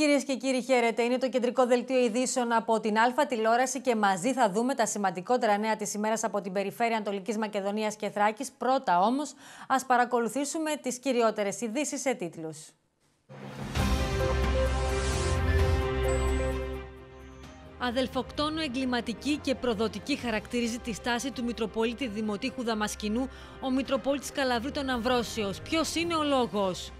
Κυρίες και κύριοι, χαίρετε. Είναι το κεντρικό δελτίο ειδήσεων από την Α τηλεόραση και μαζί θα δούμε τα σημαντικότερα νέα της ημέρας από την περιφέρεια Ανατολικής Μακεδονίας και Θράκης. Πρώτα όμως, ας παρακολουθήσουμε τις κυριότερες ειδήσεις σε τίτλους. Αδελφοκτόνο εγκληματική και προδοτική χαρακτηρίζει τη στάση του Μητροπολίτη Δημοτήχου Δαμασκηνού, ο Μητροπόλητης Καλαβρίτων Αμβρόσιος. Ποιος είναι ο λόγος;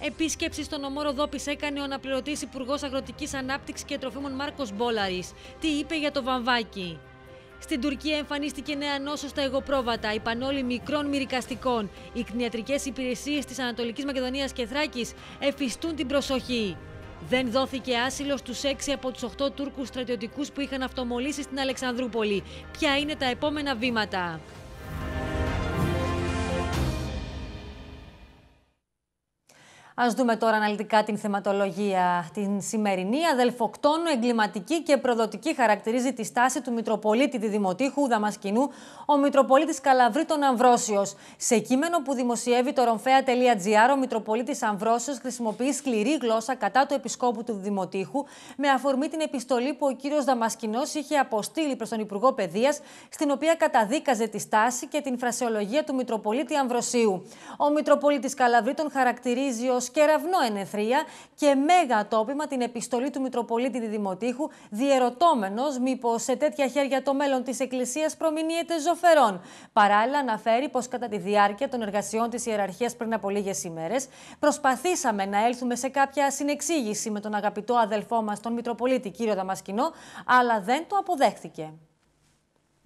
Επίσκεψη στον νομό Ροδόπη έκανε ο αναπληρωτής Υπουργός Αγροτικής Ανάπτυξης και Τροφίμων Μάρκος Μπόλαρης. Τι είπε για το βαμβάκι; Στην Τουρκία εμφανίστηκε νέα νόσος στα εγωπρόβατα, οι πανόλοι μικρών μυρικαστικών. Οι κτηνιατρικές υπηρεσίες της Ανατολικής Μακεδονίας και Θράκης εφιστούν την προσοχή. Δεν δόθηκε άσυλο στους 6 από τους 8 Τούρκους στρατιωτικούς που είχαν αυτομολύσει στην Αλεξανδρούπολη. Ποια είναι τα επόμενα βήματα; Α δούμε τώρα αναλυτικά την θεματολογία. Την σημερινή αδελφοκτόνου, εγκληματική και προδοτική χαρακτηρίζει τη στάση του Μητροπολίτη τη Δημοτήχου Δαμασκηνού, ο Μητροπολίτης Καλαβρίτων Αμβρόσιος. Σε κείμενο που δημοσιεύει το ρομφέα.gr, ο Μητροπολίτης Αμβρόσιος χρησιμοποιεί σκληρή γλώσσα κατά του Επισκόπου του Δημοτήχου, με αφορμή την επιστολή που ο κύριος Δαμασκηνός είχε αποστείλει προς τον Υπουργό Παιδείας, στην οποία καταδίκαζε τη στάση και την φρασεολογία του Μητροπολίτη Αμβροσίου. Ο Μητροπολίτης Καλαβρίτων χαρακτηρίζει ως κεραυνό ενεθρία και μέγα τόπιμα την επιστολή του Μητροπολίτη Δημοτήχου, διερωτώμενος μήπως σε τέτοια χέρια το μέλλον της Εκκλησίας προμηνύεται ζωφερών. Παράλληλα, αναφέρει πως κατά τη διάρκεια των εργασιών της ιεραρχίας πριν από λίγες ημέρες, προσπαθήσαμε να έλθουμε σε κάποια συνεξήγηση με τον αγαπητό αδελφό μας, τον Μητροπολίτη κύριο Δαμασκηνό, αλλά δεν το αποδέχθηκε.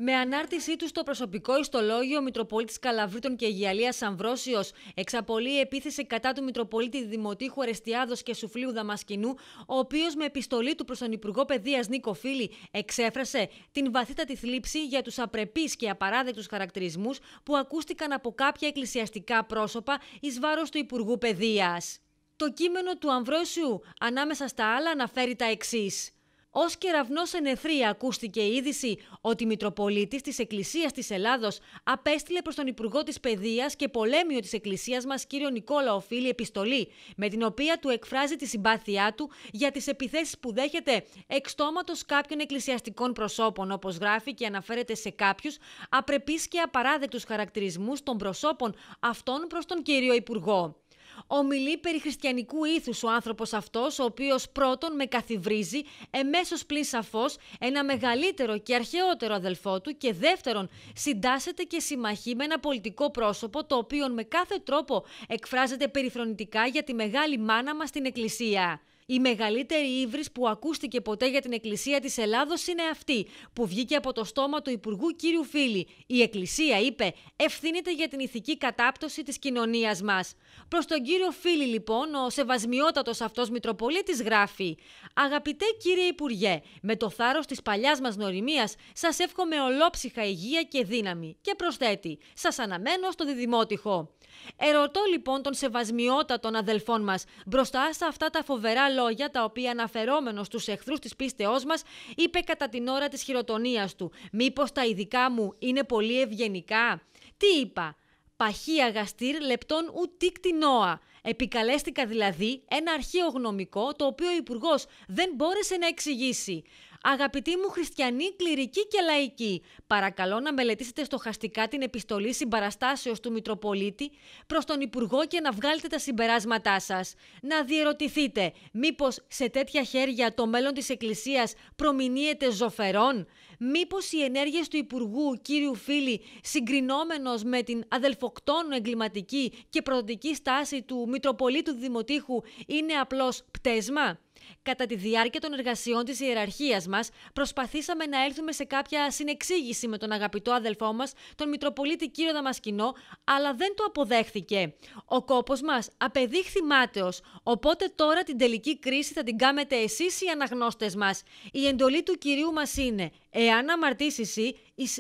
Με ανάρτησή τους στο προσωπικό ιστολόγιο, ο Μητροπολίτη Καλαβρίτων και Αγιαλία Αμβρόσιος εξαπολύει επίθεση κατά του Μητροπολίτη Δημοτήχου Αρεστιάδος και Σουφλίου Δαμασκηνού, ο οποίος με επιστολή του προς τον Υπουργό Παιδείας Νίκο Φίλη εξέφρασε την βαθύτατη θλίψη για τους απρεπείς και απαράδεκτους χαρακτηρισμούς που ακούστηκαν από κάποια εκκλησιαστικά πρόσωπα εις βάρος του Υπουργού Παιδείας. Το κείμενο του Αμβρόσιου ανάμεσα στα άλλα αναφέρει τα εξής. Ω κεραυνός ενεθρία ακούστηκε η είδηση ότι η Μητροπολίτης της Εκκλησίας της Ελλάδος απέστειλε προς τον Υπουργό της Παιδείας και πολέμιο της Εκκλησίας μας, κύριο Νικόλα Οφίλη, επιστολή, με την οποία του εκφράζει τη συμπάθειά του για τις επιθέσεις που δέχεται εξ στόματο κάποιων εκκλησιαστικών προσώπων, όπως γράφει και αναφέρεται σε κάποιους απρεπείς και απαράδεκτους χαρακτηρισμούς των προσώπων αυτών προς τον κύριο Υπουργό. Ομιλεί περί χριστιανικού ήθους ο άνθρωπος αυτός, ο οποίος πρώτον με καθιβρίζει, εμέσως πλην σαφώς, ένα μεγαλύτερο και αρχαιότερο αδελφό του και δεύτερον συντάσσεται και συμμαχεί με ένα πολιτικό πρόσωπο το οποίο με κάθε τρόπο εκφράζεται περιφρονητικά για τη μεγάλη μάνα μας στην Εκκλησία. Η μεγαλύτερη ύβρις που ακούστηκε ποτέ για την Εκκλησία της Ελλάδος είναι αυτή, που βγήκε από το στόμα του Υπουργού κύριου Φίλη. Η Εκκλησία, είπε, ευθύνεται για την ηθική κατάπτωση της κοινωνίας μας. Προς τον κύριο Φίλη, λοιπόν, ο σεβασμιότατος αυτός Μητροπολίτης γράφει «Αγαπητέ κύριε Υπουργέ, με το θάρρος της παλιάς μας νοριμίας, σας εύχομαι ολόψυχα υγεία και δύναμη». Και προσθέτει «Σας αναμένω στο διδημότυχο». Ερωτώ λοιπόν τον σεβασμιότατον αδελφών μας μπροστά στα αυτά τα φοβερά λόγια τα οποία αναφερόμενος στους εχθρούς της πίστεώς μας είπε κατά την ώρα της χειροτονίας του. Μήπως τα ειδικά μου είναι πολύ ευγενικά; Τι είπα; Παχύ αγαστήρ λεπτών ου κτηνόα. Επικαλέστηκα δηλαδή ένα αρχαίο γνωμικό το οποίο ο Υπουργός δεν μπόρεσε να εξηγήσει. Αγαπητοί μου χριστιανοί, κληρικοί και λαϊκοί, παρακαλώ να μελετήσετε στοχαστικά την επιστολή συμπαραστάσεως του Μητροπολίτη προς τον Υπουργό και να βγάλετε τα συμπεράσματά σας. Να διερωτηθείτε, μήπως σε τέτοια χέρια το μέλλον της Εκκλησίας προμηνύεται ζωφερών, μήπως οι ενέργειες του Υπουργού κύριου Φίλη συγκρινόμενος με την αδελφοκτόνου εγκληματική και προδοτική στάση του Μητροπολίτου Δημοτήχου είναι απλώς πτέσμα; Κατά τη διάρκεια των εργασιών της ιεραρχίας μας, προσπαθήσαμε να έλθουμε σε κάποια συνεξήγηση με τον αγαπητό αδελφό μας, τον Μητροπολίτη κύριο Δαμασκηνό, αλλά δεν το αποδέχθηκε. Ο κόπος μας απεδείχθη μάταιος, οπότε τώρα την τελική κρίση θα την κάνετε εσείς οι αναγνώστες μας. Η εντολή του κυρίου μας είναι, εάν αμαρτήσεις εσύ,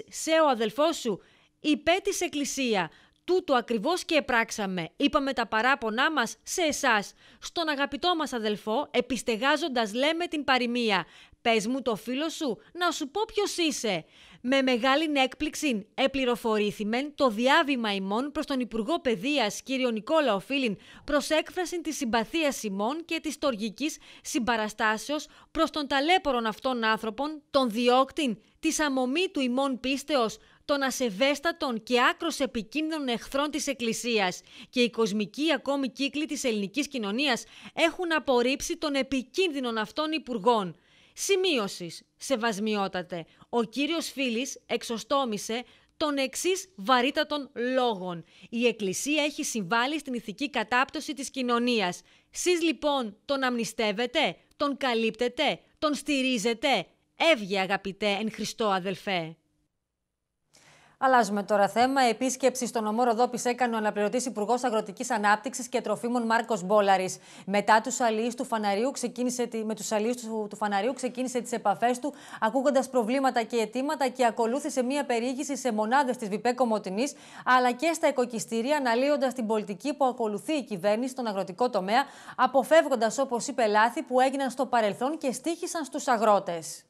σε ο αδελφός σου, υπέ της Εκκλησία, Τούτο ακριβώς και επράξαμε. Είπαμε τα παράπονά μας σε εσάς. Στον αγαπητό μας αδελφό, επιστεγάζοντας λέμε την παροιμία. Πες μου το φίλο σου, να σου πω ποιος είσαι. Με μεγάλη έκπληξη επληροφορήθημεν το διάβημα ημών προς τον Υπουργό Παιδείας κύριο Νικόλα Οφίλιν προς έκφραση της συμπαθίας ημών και της τοργικής συμπαραστάσεως προς τον ταλέπορον αυτών άνθρωπων, τον διώκτην, της αμομή του ημών πίστεως, των ασεβέστατων και άκρος επικίνδυνων εχθρών της Εκκλησίας και οι κοσμικοί ακόμη κύκλοι της ελληνικής κοινωνίας έχουν απορρίψει των επικίνδυνων αυτών υπουργών. Σημείωσης, σεβασμιότατε, ο κύριος Φίλης εξοστόμησε τον εξής βαρύτατων λόγων. Η Εκκλησία έχει συμβάλει στην ηθική κατάπτωση της κοινωνίας. Σεις λοιπόν τον αμνηστεύετε, τον καλύπτετε, τον στηρίζετε. Έβγε αγαπητέ εν Χριστώ αδελφέ. Αλλάζουμε τώρα θέμα. Επίσκεψη στον νομό Ροδόπη έκανε ο αναπληρωτής Υπουργός Αγροτικής Ανάπτυξης και Τροφίμων Μάρκος Μπόλαρης. Μετά τους αλληλεί του φαναρίου, ξεκίνησε, με τους αλληλεί του, του φαναρίου ξεκίνησε τις επαφές του, ακούγοντας προβλήματα και αιτήματα και ακολούθησε μία περιήγηση σε μονάδες της ΒΠΕ Κομωτινής, αλλά και στα οικοκυστήρια, αναλύοντας την πολιτική που ακολουθεί η κυβέρνηση στον αγροτικό τομέα, αποφεύγοντας, όπως είπε, λάθη που έγιναν στο παρελθόν και στήχησαν στους αγρότες.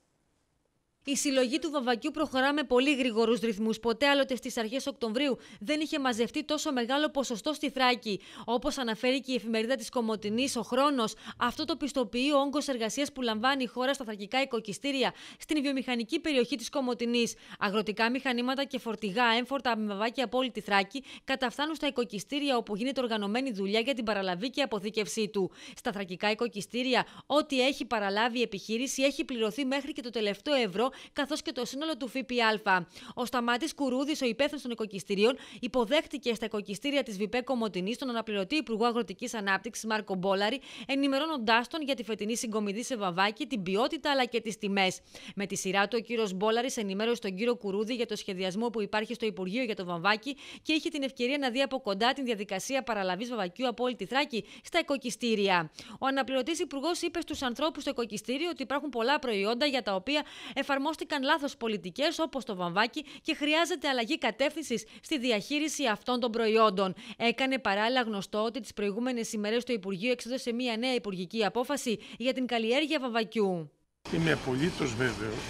Η συλλογή του βαβακιού προχωρά με πολύ γρήγορου ρυθμούς. Ποτέ άλλοτε στις αρχές Οκτωβρίου δεν είχε μαζευτεί τόσο μεγάλο ποσοστό στη Θράκη. Όπως αναφέρει και η εφημερίδα της Κομωτινής, ο χρόνος, αυτό το πιστοποιεί ο όγκος εργασίας που λαμβάνει η χώρα στα θρακικά οικοκυστήρια στην βιομηχανική περιοχή της Κομωτινής. Αγροτικά μηχανήματα και φορτηγά έμφορτα με βαβάκια από όλη τη Θράκη καταφθάνουν στα οικοκυστήρια όπου γίνεται οργανωμένη δουλειά για την παραλαβή και αποθήκευσή του. Στα θρακικά οικοκυστήρια, ό,τι έχει παραλάβει η επιχείρηση έχει πληρωθεί μέχρι και το τελευταίο ευρώ καθώς και το σύνολο του ΦΠΑ. Ο Σταμάτης Κουρούδης, ο υπεύθυνος των οικοκυστηρίων, υποδέχτηκε στα οικοκυστήρια της ΒΠΕ Κομωτινής τον αναπληρωτή Υπουργό Αγροτικής Ανάπτυξης Μάρκο Μπόλαρη, ενημερώνοντάς τον για τη φετινή συγκομιδή σε βαβάκι, την ποιότητα αλλά και τις τιμές. Με τη σειρά του, ο κύριος Μπόλαρης ενημέρωσε τον κύριο Κουρούδη για το σχεδιασμό που υπάρχει στο Υπουργείο για το βαμβάκι και είχε την ευκαιρία να δει από κοντά την διαδικασία παραλαβής βαβακιού από όλη τη Θράκη στα οικοκυστήρια. Ο αναπληρωτής Υπουργός είπε στους ανθρώπους στο οικοκυστήριο ότι υπάρχουν πολλά προϊόντα για τα οποία εφαρμόζονται εφαρμόστηκαν λάθος πολιτικές όπως το βαμβάκι και χρειάζεται αλλαγή κατεύθυνσης στη διαχείριση αυτών των προϊόντων. Έκανε παράλληλα γνωστό ότι τις προηγούμενες ημέρες το Υπουργείο εξέδωσε μια νέα υπουργική απόφαση για την καλλιέργεια βαμβακιού. Είμαι απολύτως βέβαιος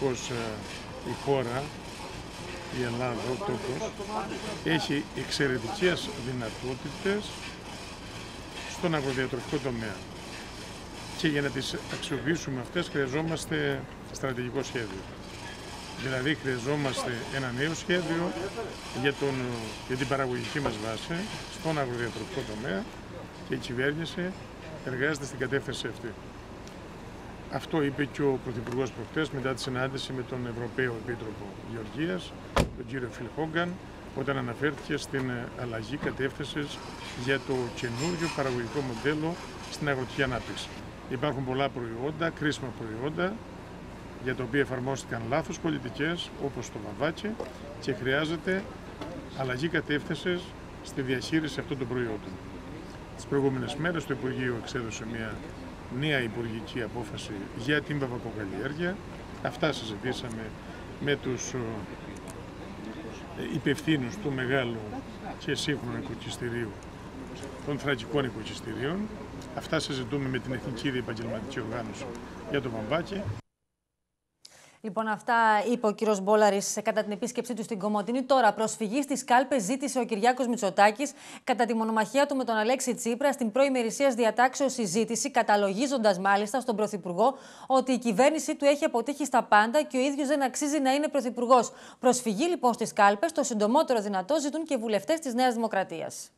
πως ε, η χώρα, η Ελλάδα, ο τόπος, έχει εξαιρετικές δυνατότητες στον αγροδιατροφικό τομέα και για να τις αξιοποιήσουμε αυτές χρειαζόμαστε στρατηγικό σχέδιο. Δηλαδή χρειαζόμαστε ένα νέο σχέδιο για, τον, για την παραγωγική μας βάση στον αγροδιατροφικό τομέα και η κυβέρνηση εργάζεται στην κατεύθυνση αυτή. Αυτό είπε και ο Πρωθυπουργός προχτές μετά τη συνάντηση με τον Ευρωπαίο Επίτροπο Γεωργίας, τον κύριο Φιλ Χόγκαν, όταν αναφέρθηκε στην αλλαγή κατεύθυνσης για το καινούριο παραγωγικό μοντέλο στην αγροτική ανάπτυξη. Υπάρχουν πολλά προϊόντα, κρίσιμα προϊόντα, για τα οποία εφαρμόστηκαν λάθος πολιτικές, όπως το βαμβάκι, και χρειάζεται αλλαγή κατεύθυνσης στη διαχείριση αυτών των προϊόντων. Τις προηγούμενες μέρες το Υπουργείο εξέδωσε μια νέα υπουργική απόφαση για την βαβακοκαλλιέργεια. Αυτά συζητήσαμε με τους ε, υπευθύνους του μεγάλου και σύγχρονου οικοκυστηρίου των θρακικών οικοκυστηρίων Αυτά συζητούμε με την Εθνική Επαγγελματική Οργάνωση για το βαμβάκι. Λοιπόν, αυτά είπε ο κύριος Μπόλαρης κατά την επίσκεψή του στην Κομωτινή. Τώρα, προσφυγή στις κάλπες ζήτησε ο Κυριάκος Μητσοτάκης κατά τη μονομαχία του με τον Αλέξη Τσίπρα στην προημερησίας διατάξεως συζήτηση, καταλογίζοντας μάλιστα στον Πρωθυπουργό ότι η κυβέρνησή του έχει αποτύχει στα πάντα και ο ίδιος δεν αξίζει να είναι Πρωθυπουργός. Προσφυγή λοιπόν στις κάλπες, το συντομότερο δυνατό ζητούν και βουλευτές της Νέας Δημοκρατίας.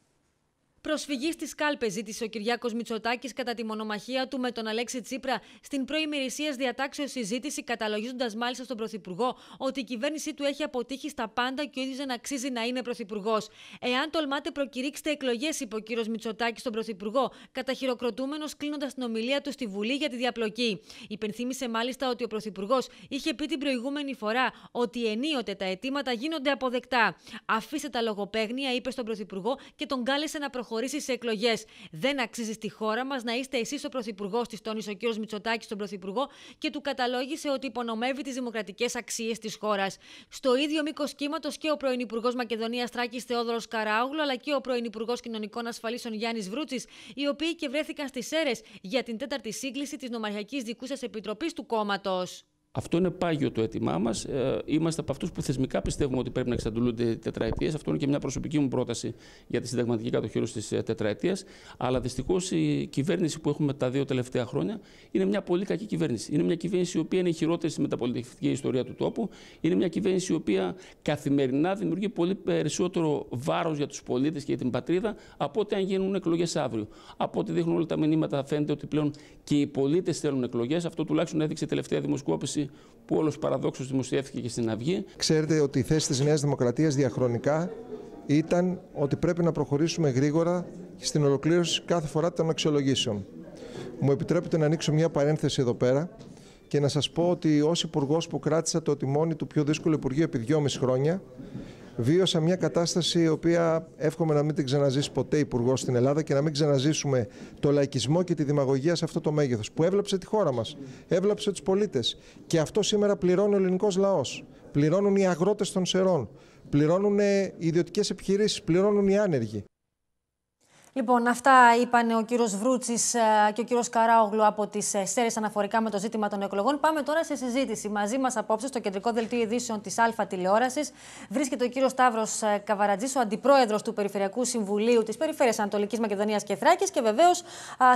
Προσφυγή στι κάλπε ζήτησε ο Κυριάκος Μητσοτάκης κατά τη μονομαχία του με τον Αλέξη Τσίπρα στην προημερησίας διατάξεως συζήτηση, καταλογίζοντας μάλιστα στον Πρωθυπουργό ότι η κυβέρνησή του έχει αποτύχει στα πάντα και ο ίδιος δεν αξίζει να είναι Πρωθυπουργός. Εάν τολμάτε, προκηρύξτε εκλογές, είπε ο κύριος Μητσοτάκης στον Πρωθυπουργό, καταχειροκροτούμενος κλείνοντας την ομιλία του στη Βουλή για τη διαπλοκή. Υπενθύμησε μάλιστα ότι ο Πρωθυπουργός είχε πει την προηγούμενη φορά ότι ενίοτε τα αιτήματα γίνονται αποδεκτά. Αφήστε τα λογοπαίγνια, είπε στον Πρωθυπουργό και τον κάλεσε να προχωρήσει προχωρήσει σε εκλογές. Δεν αξίζει στη χώρα μας να είστε εσείς ο Πρωθυπουργός της, τόνισε ο κ. Μητσοτάκης στον Πρωθυπουργό και του καταλόγησε ότι υπονομεύει τις δημοκρατικές αξίες της χώρας. Στο ίδιο μήκος κύματος και ο πρώην Υπουργός Μακεδονίας Τράκης Θεόδωρος Καράουγλου, αλλά και ο πρώην Υπουργός Κοινωνικών Ασφαλίσεων Γιάννης Βρούτσης, οι οποίοι και βρέθηκαν στις αίρες για την τέταρτη σύγκληση της Νομαρχιακής Δικούσας Επιτροπής του κόμματος. Αυτό είναι πάγιο το αίτημά μας. Ε, είμαστε από αυτούς που θεσμικά πιστεύουμε ότι πρέπει να εξαντλούνται οι τετραετίες. Αυτό είναι και μια προσωπική μου πρόταση για τη συνταγματική κατοχήρωση της ε, τετραετίας. Αλλά δυστυχώς η κυβέρνηση που έχουμε τα δύο τελευταία χρόνια είναι μια πολύ κακή κυβέρνηση. Είναι μια κυβέρνηση η οποία είναι η χειρότερη στη μεταπολιτευτική ιστορία του τόπου. Είναι μια κυβέρνηση η οποία καθημερινά δημιουργεί πολύ περισσότερο βάρος για τους πολίτες και για την πατρίδα από ότι αν γίνουν εκλογές αύριο. Από ό,τι δείχνουν όλα τα μηνύματα, φαίνεται ότι πλέον και οι πολίτες θέλουν εκλογές. Αυτό τουλάχιστον έδειξε η τελευταία δημοσκόπηση που όλος παραδόξως δημοσιεύθηκε και στην Αυγή. Ξέρετε ότι η θέση της Νέας Δημοκρατίας διαχρονικά ήταν ότι πρέπει να προχωρήσουμε γρήγορα στην ολοκλήρωση κάθε φορά των αξιολογήσεων. Μου επιτρέπετε να ανοίξω μια παρένθεση εδώ πέρα και να σας πω ότι ως υπουργός που κράτησα το τιμόνι του πιο δύσκολου Υπουργείου επί δυόμιση χρόνια, βίωσα μια κατάσταση η οποία εύχομαι να μην την ξαναζήσει ποτέ υπουργό στην Ελλάδα και να μην ξαναζήσουμε το λαϊκισμό και τη δημαγωγία σε αυτό το μέγεθος που έβλαψε τη χώρα μας, έβλαψε τους πολίτες. Και αυτό σήμερα πληρώνει ο ελληνικός λαός. Πληρώνουν οι αγρότες των σερών, πληρώνουν οι ιδιωτικές επιχειρήσεις, πληρώνουν οι άνεργοι. Λοιπόν, αυτά είπαν ο κύριος Βρούτσης ε, και ο κύριος Καράογλου από τις ε, ΣΕΡΕ αναφορικά με το ζήτημα των εκλογών. Πάμε τώρα σε συζήτηση. Μαζί μας απόψε στο κεντρικό δελτίο ειδήσεων της Α τηλεόρασης βρίσκεται ο κύριος Σταύρος ε, Καβαρατζής, ο αντιπρόεδρος του Περιφερειακού Συμβουλίου της Περιφέρειας Ανατολικής Μακεδονίας και Θράκης και βεβαίως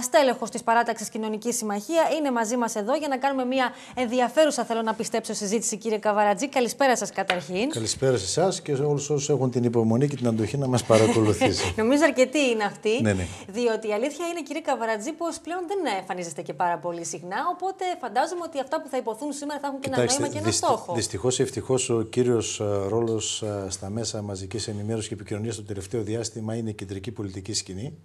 στέλεχος της παράταξης Κοινωνικής Συμμαχία. Είναι μαζί μας εδώ για να κάνουμε μια ενδιαφέρουσα, θέλω να πιστέψω, συζήτηση, κύριε Καβαρατζή. Καλησπέρα σας καταρχήν. Καλησπέρα σε εσάς και σε όλους όσους έχουν την υπομονή και την αντοχή να μας παρακολουθήσει. Νομίζω αρκετοί είναι αυτοί. Ναι, ναι. Διότι η αλήθεια είναι, κύριε Καβαρατζή, πως πλέον δεν εμφανίζεστε και πάρα πολύ συχνά. Οπότε φαντάζομαι ότι αυτά που θα υποθούν σήμερα θα έχουν και ένα νόημα και ένα στόχο. Δυστυχώς ή ευτυχώς ο κύριος ε, ρόλος ε, στα μέσα μαζικής ενημέρωσης και επικοινωνίας το τελευταίο διάστημα είναι η κεντρική πολιτική σκηνή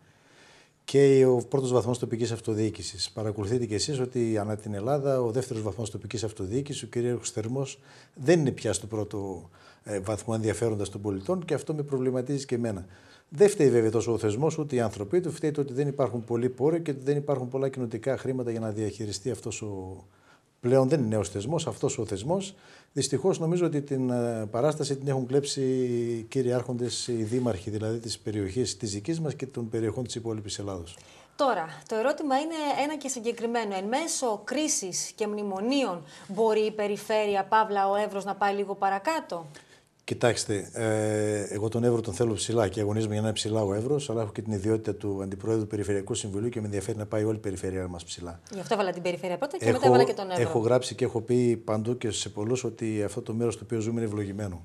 και ο πρώτος βαθμός τοπικής αυτοδιοίκησης. Παρακολουθείτε και εσείς ότι ανά την Ελλάδα ο δεύτερος βαθμός τοπικής αυτοδιοίκησης, ο κυρίαρχος θερμός, δεν είναι πια στο πρώτο ε, βαθμό ενδιαφέροντας των πολιτών και αυτό με προβληματίζει και εμένα. Δεν φταίει βέβαια τόσο ο θεσμός ούτε οι άνθρωποι του. Φταίει το ότι δεν υπάρχουν πολλοί πόροι και ότι δεν υπάρχουν πολλά κοινωτικά χρήματα για να διαχειριστεί αυτός ο. Πλέον δεν είναι νέος θεσμός, αυτός ο θεσμός. Δυστυχώς νομίζω ότι την ε, παράσταση την έχουν κλέψει οι κύριοι άρχοντε, οι δήμαρχοι δηλαδή της περιοχής της δικής μας και των περιοχών της υπόλοιπης Ελλάδος. Τώρα, το ερώτημα είναι ένα και συγκεκριμένο. Εν μέσω κρίσης και μνημονίων, μπορεί η περιφέρεια Παύλα ο Εύρος να πάει λίγο παρακάτω; Κοιτάξτε, ε, εγώ τον Εύρο τον θέλω ψηλά και αγωνίζομαι για να είναι ψηλά ο Εύρο, αλλά έχω και την ιδιότητα του Αντιπρόεδρου του Περιφερειακού Συμβουλίου και με ενδιαφέρει να πάει όλη η περιφέρεια μας ψηλά. Γι' αυτό έβαλα την περιφέρεια πρώτα και έχω, μετά έβαλα και τον Εύρο. Έχω γράψει και έχω πει παντού και σε πολλούς ότι αυτό το μέρος το οποίο ζούμε είναι ευλογημένο.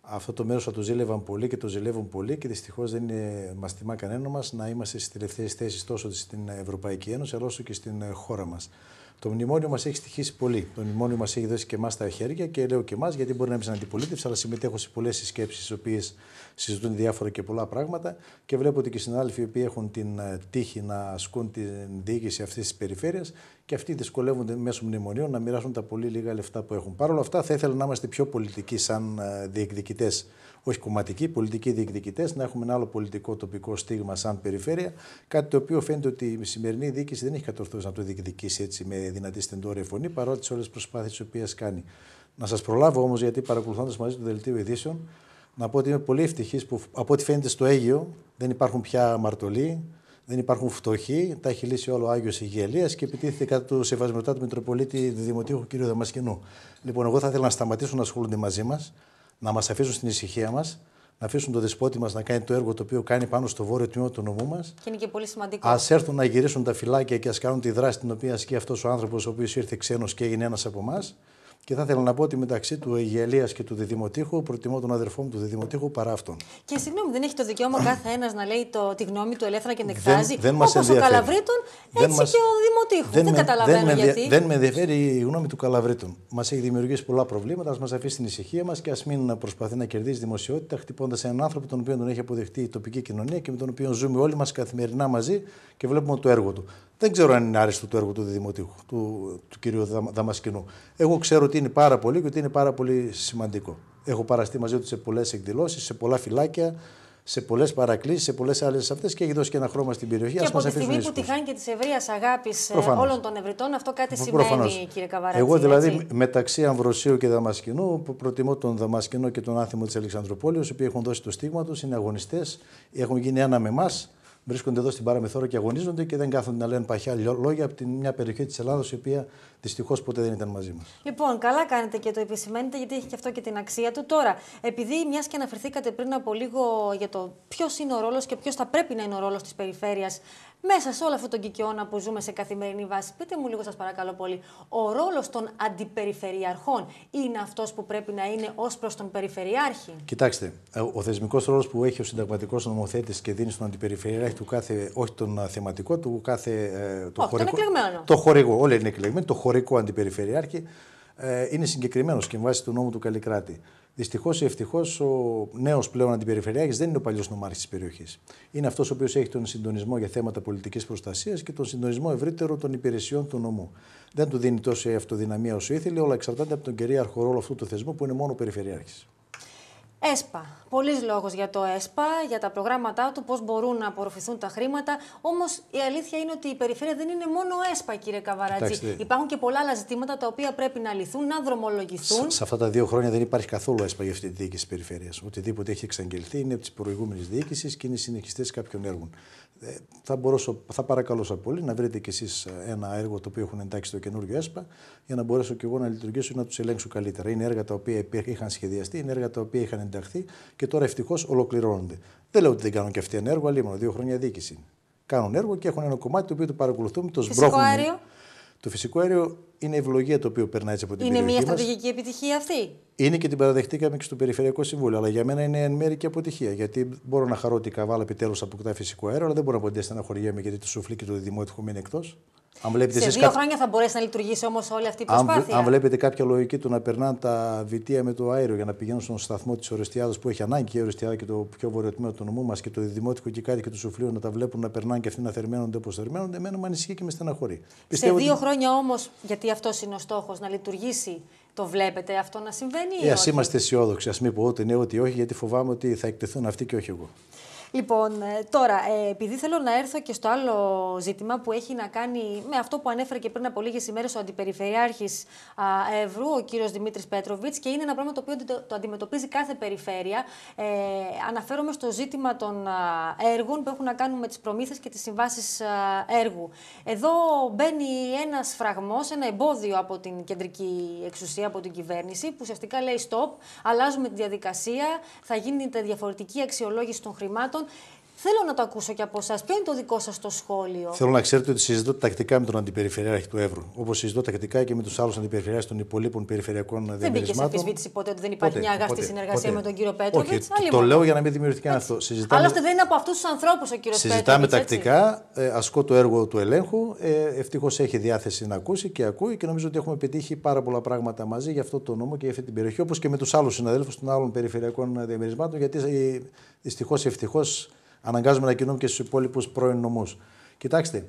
Αυτό το μέρος θα το ζήλευαν πολύ και το ζηλεύουν πολύ και δυστυχώς δεν μας τιμά κανένα μας να είμαστε στις τελευταίες θέσεις τόσο στην Ευρωπαϊκή Ένωση αλλά όσο και στην χώρα μας. Το μνημόνιο μας έχει στοιχήσει πολύ. Το μνημόνιο μας έχει δώσει και εμάς τα χέρια και λέω και εμάς, γιατί μπορεί να είμαι στην αντιπολίτευση, αλλά συμμετέχω σε πολλές συσκέψεις, οι οποίες συζητούν διάφορα και πολλά πράγματα και βλέπω ότι και οι συνάδελφοι οι οποίοι έχουν την ε, τύχη να ασκούν την διοίκηση αυτής της περιφέρειας και αυτοί δυσκολεύονται μέσω μνημονίων να μοιράσουν τα πολύ λίγα λεφτά που έχουν. Παρ' όλα αυτά, θα ήθελα να είμαστε πιο πολιτικοί σαν ε, διεκδικητές όχι κομματικοί, πολιτικοί διεκδικητές, να έχουμε ένα άλλο πολιτικό τοπικό στίγμα σαν περιφέρεια. Κάτι το οποίο φαίνεται ότι η σημερινή διοίκηση δεν έχει κατορθώσει να το διεκδικήσει έτσι με δυνατή στεντόρια φωνή, παρότι σε όλες τις προσπάθειες τις οποίες κάνει. Να σας προλάβω όμως, γιατί παρακολουθώντας μαζί το δελτίο ειδήσεων, να πω ότι είμαι πολύ ευτυχής που από ό,τι φαίνεται στο Αίγιο δεν υπάρχουν πια αμαρτωλοί, δεν υπάρχουν φτωχοί, τα έχει λύσει όλο ο Άγιος Υγελία και επιτίθεται κατά του σεβασμιωτά του Μητροπολίτη Δημοτήχου κ. Δαμασκηνού. Λοιπόν, εγώ θα ήθελα να σταματήσουν να ασχολούνται μαζί μας, να μας αφήσουν στην ησυχία μας, να αφήσουν τον δεσπότη μας να κάνει το έργο το οποίο κάνει πάνω στο βόρειο τμήμα του νομού μας. Και είναι και πολύ σημαντικό. Α έρθουν να γυρίσουν τα φυλάκια και ας κάνουν τη δράση την οποία ασκεί αυτός ο άνθρωπος, ο οποίος ήρθε ξένος και έγινε ένας από εμάς. Και θα ήθελα να πω ότι μεταξύ του Αιγελίας και του Διδημοτήχου προτιμώ τον αδερφό μου του Διδημοτήχου παρά αυτόν. Και συγγνώμη, δεν έχει το δικαίωμα κάθε ένας να λέει το, τη γνώμη του ελεύθερα και να εκφράζει. Δεν, δεν Όπως ο Καλαβρίτων, έτσι μας... και ο Δημοτήχου. Δεν, δεν με, καταλαβαίνω δεν γιατί. Δεν με ενδιαφέρει η γνώμη του Καλαβρίτων. Μας έχει δημιουργήσει πολλά προβλήματα. Α μας αφήσει την ησυχία μας και ας μην προσπαθεί να κερδίσει δημοσιότητα χτυπώντας έναν άνθρωπο τον οποίο τον έχει αποδεχτεί η τοπική κοινωνία και με τον οποίο ζούμε όλοι μας καθημερινά μαζί και βλέπουμε το έργο του. Δεν ξέρω αν είναι άριστο το έργο του Δημοτήχου, του, του κ. Δαμασκηνού. Εγώ ξέρω ότι είναι πάρα πολύ και ότι είναι πάρα πολύ σημαντικό. Έχω παραστεί μαζί του σε πολλές εκδηλώσεις, σε πολλά φυλάκια, σε πολλές παρακλήσεις, σε πολλές άλλες αυτές και έχει δώσει και ένα χρώμα στην περιοχή. Και από τη στιγμή που τη χάνει και της ευρείας αγάπης ε, όλων των ευρυτών, αυτό κάτι σημαίνει, κύριε Καβαράτσι. Εγώ δηλαδή έτσι; μεταξύ Αμβροσίου και Δαμασκηνού προτιμώ τον Δαμασκηνό και τον άθιμο της Αλεξανδροπόλεως, οι οποίοι έχουν δώσει το στίγμα τους, είναι αγωνιστές, έχουν γίνει ένα με εμάς βρίσκονται εδώ στην Παραμεθόρο και αγωνίζονται και δεν κάθονται να λένε παχιά λόγια από την μια περιοχή της Ελλάδα η οποία δυστυχώς ποτέ δεν ήταν μαζί μας. Λοιπόν, καλά κάνετε και το επισημαίνετε γιατί έχει και αυτό και την αξία του. Τώρα, επειδή μιας και αναφερθήκατε πριν από λίγο για το ποιος είναι ο ρόλος και ποιος θα πρέπει να είναι ο ρόλος της περιφέρειας μέσα σε όλο αυτό τον κικαιώνα που ζούμε σε καθημερινή βάση. Πείτε μου λίγο, σας παρακαλώ πολύ, ο ρόλος των αντιπεριφερειαρχών είναι αυτός που πρέπει να είναι ως προς τον Περιφερειάρχη; Κοιτάξτε, ε, ο θεσμικός ρόλος που έχει ο συνταγματικός νομοθέτης και δίνει στον αντιπεριφερειάρχη του κάθε, όχι τον θεματικό, του κάθε. Ε, το όχι, χωρικό, τον το χορηγό, όλοι είναι εκλεγμένοι, το χωρικό αντιπεριφερειάρχη ε, είναι συγκεκριμένος και βάσει του νόμου του Καλλικράτη. Δυστυχώς ή ευτυχώς, ο νέος πλέον αντιπεριφερειάρχης δεν είναι ο παλιός νομάρχης της περιοχής. Είναι αυτός ο οποίος έχει τον συντονισμό για θέματα πολιτικής προστασίας και τον συντονισμό ευρύτερο των υπηρεσιών του νομού. Δεν του δίνει τόση αυτοδυναμία όσο ήθελε, όλα εξαρτάται από τον κυρίαρχο ρόλο αυτού του θεσμού που είναι μόνο ο περιφερειάρχης. ΕΣΠΑ. Πολλής λόγος για το ΕΣΠΑ, για τα προγράμματά του, πώς μπορούν να απορροφηθούν τα χρήματα. Όμως η αλήθεια είναι ότι η περιφέρεια δεν είναι μόνο ΕΣΠΑ, κύριε Καβαράτσι. Υπάρχουν και πολλά άλλα ζητήματα τα οποία πρέπει να λυθούν, να δρομολογηθούν. Σε, αυτά τα δύο χρόνια δεν υπάρχει καθόλου ΕΣΠΑ για αυτή τη διοίκηση της περιφέρειας. Οτιδήποτε έχει εξαγγελθεί είναι από τη προηγούμενη διοίκηση και είναι συνεχιστές κάποιων έργων. Ε, θα, μπορούσω, θα παρακαλούσα πολύ να βρείτε κι εσείς ε, ένα έργο το οποίο έχουν εντάξει στο καινούργιο ΕΣΠΑ για να μπορέσω κι εγώ να λειτουργήσω ή να τους ελέγξω καλύτερα. Είναι έργα τα οποία είχαν σχεδιαστεί, είναι έργα τα οποία είχαν ενταχθεί και τώρα ευτυχώς ολοκληρώνονται. Δεν λέω ότι δεν κάνουν και αυτοί ένα έργο, αλλά δύο χρόνια διοίκηση. Κάνουν έργο και έχουν ένα κομμάτι το οποίο το παρακολουθούμε, το σμπρώχνουμε. Αέριο. Το φυσικό αέριο είναι η ευλογία το οποίο περνάει έτσι από την είναι περιοχή. Είναι μια στρατηγική επιτυχία αυτή; Είναι και την παραδεχτήκαμε και στο Περιφερειακό Συμβούλιο. Αλλά για μένα είναι εν μέρη και αποτυχία. Γιατί μπορώ να χαρώ ότι η Καβάλα επιτέλους αποκτά φυσικό αέριο, αλλά δεν μπορώ να πω να χωριέμαι γιατί το σουφλί και το δημότυχο μείνει εκτός. Αν βλέπετε σε δύο κά... χρόνια θα μπορέσει να λειτουργήσει όμως όλη αυτή η προσπάθεια. Αν, αν βλέπετε κάποια λογική του να περνάνε τα βιτία με το αέριο για να πηγαίνουν στον σταθμό της Ορεστιάδας που έχει ανάγκη και η Ορεστιάδα και το πιο βορειοτμήμα του νομού μας και το δημότικο και κάτι και του σουφλίου να τα βλέπουν να περνάνε και αυτοί να θερμαίνονται όπως θερμαίνονται, εμένα με ανησυχεί και με στεναχωρεί. Σε δύο ότι... χρόνια όμως, γιατί αυτός είναι ο στόχος, να λειτουργήσει το βλέπετε αυτό να συμβαίνει. Ε, ας είμαστε αισιόδοξοι, ας μην πω ότι ναι, ότι όχι, γιατί φοβάμαι ότι θα εκτεθούν αυτοί και όχι εγώ. Λοιπόν, ε, τώρα, ε, επειδή θέλω να έρθω και στο άλλο ζήτημα που έχει να κάνει με αυτό που ανέφερε και πριν από λίγες ημέρες ο Αντιπεριφερειάρχης Εύρου, ο κύριος Δημήτρης Πέτροβιτς, και είναι ένα πράγμα το οποίο το, αντιμετωπίζει κάθε περιφέρεια. Ε, αναφέρομαι στο ζήτημα των έργων που έχουν να κάνουν με τις προμήθειες και τις συμβάσεις έργου. Εδώ μπαίνει ένας φραγμός, ένα εμπόδιο από την κεντρική εξουσία, από την κυβέρνηση, που ουσιαστικά λέει stop, αλλάζουμε τη διαδικασία, θα γίνεται διαφορετική αξιολόγηση των χρημάτων Platon Θέλω να το ακούσω και από εσάς. Ποιο είναι το δικό σας το σχόλιο; Θέλω να ξέρετε ότι συζητώ τακτικά με τον Αντιπεριφερειάρχη του Εύρου. Όπως συζητώ τακτικά και με τους άλλους Αντιπεριφερειάρχες των υπολείπων περιφερειακών διαμερισμάτων. Δεν μπήκε σε αμφισβήτηση ποτέ ότι δεν υπάρχει ποτέ, μια αγαστή ποτέ, συνεργασία ποτέ. με τον κύριο Πέτροβιτς; Όχι, το λέω για να μην δημιουργηθεί καν αυτό. Συζητάμε... Άλλωστε δεν είναι από αυτούς τους ανθρώπους ο κύριος Πέτροβιτς. Συζητάμε τακτικά. Ε, ασκώ το έργο του ελέγχου. Ε, Ευτυχώς έχει διάθεση να ακούσει και ακούει και νομίζω ότι έχουμε πετύχει πάρα πολλά πράγματα μαζί για αυτό το νόμο και για αυτή την περιοχή. Όπως και με τους άλλους συναδέλφους των άλλων περιφερειακών διαμερισμάτων. Γιατί ε, δυστυχώς ευτυχώς αναγκάζουμε να κινούμε και στους υπόλοιπους πρώην νομούς. Κοιτάξτε,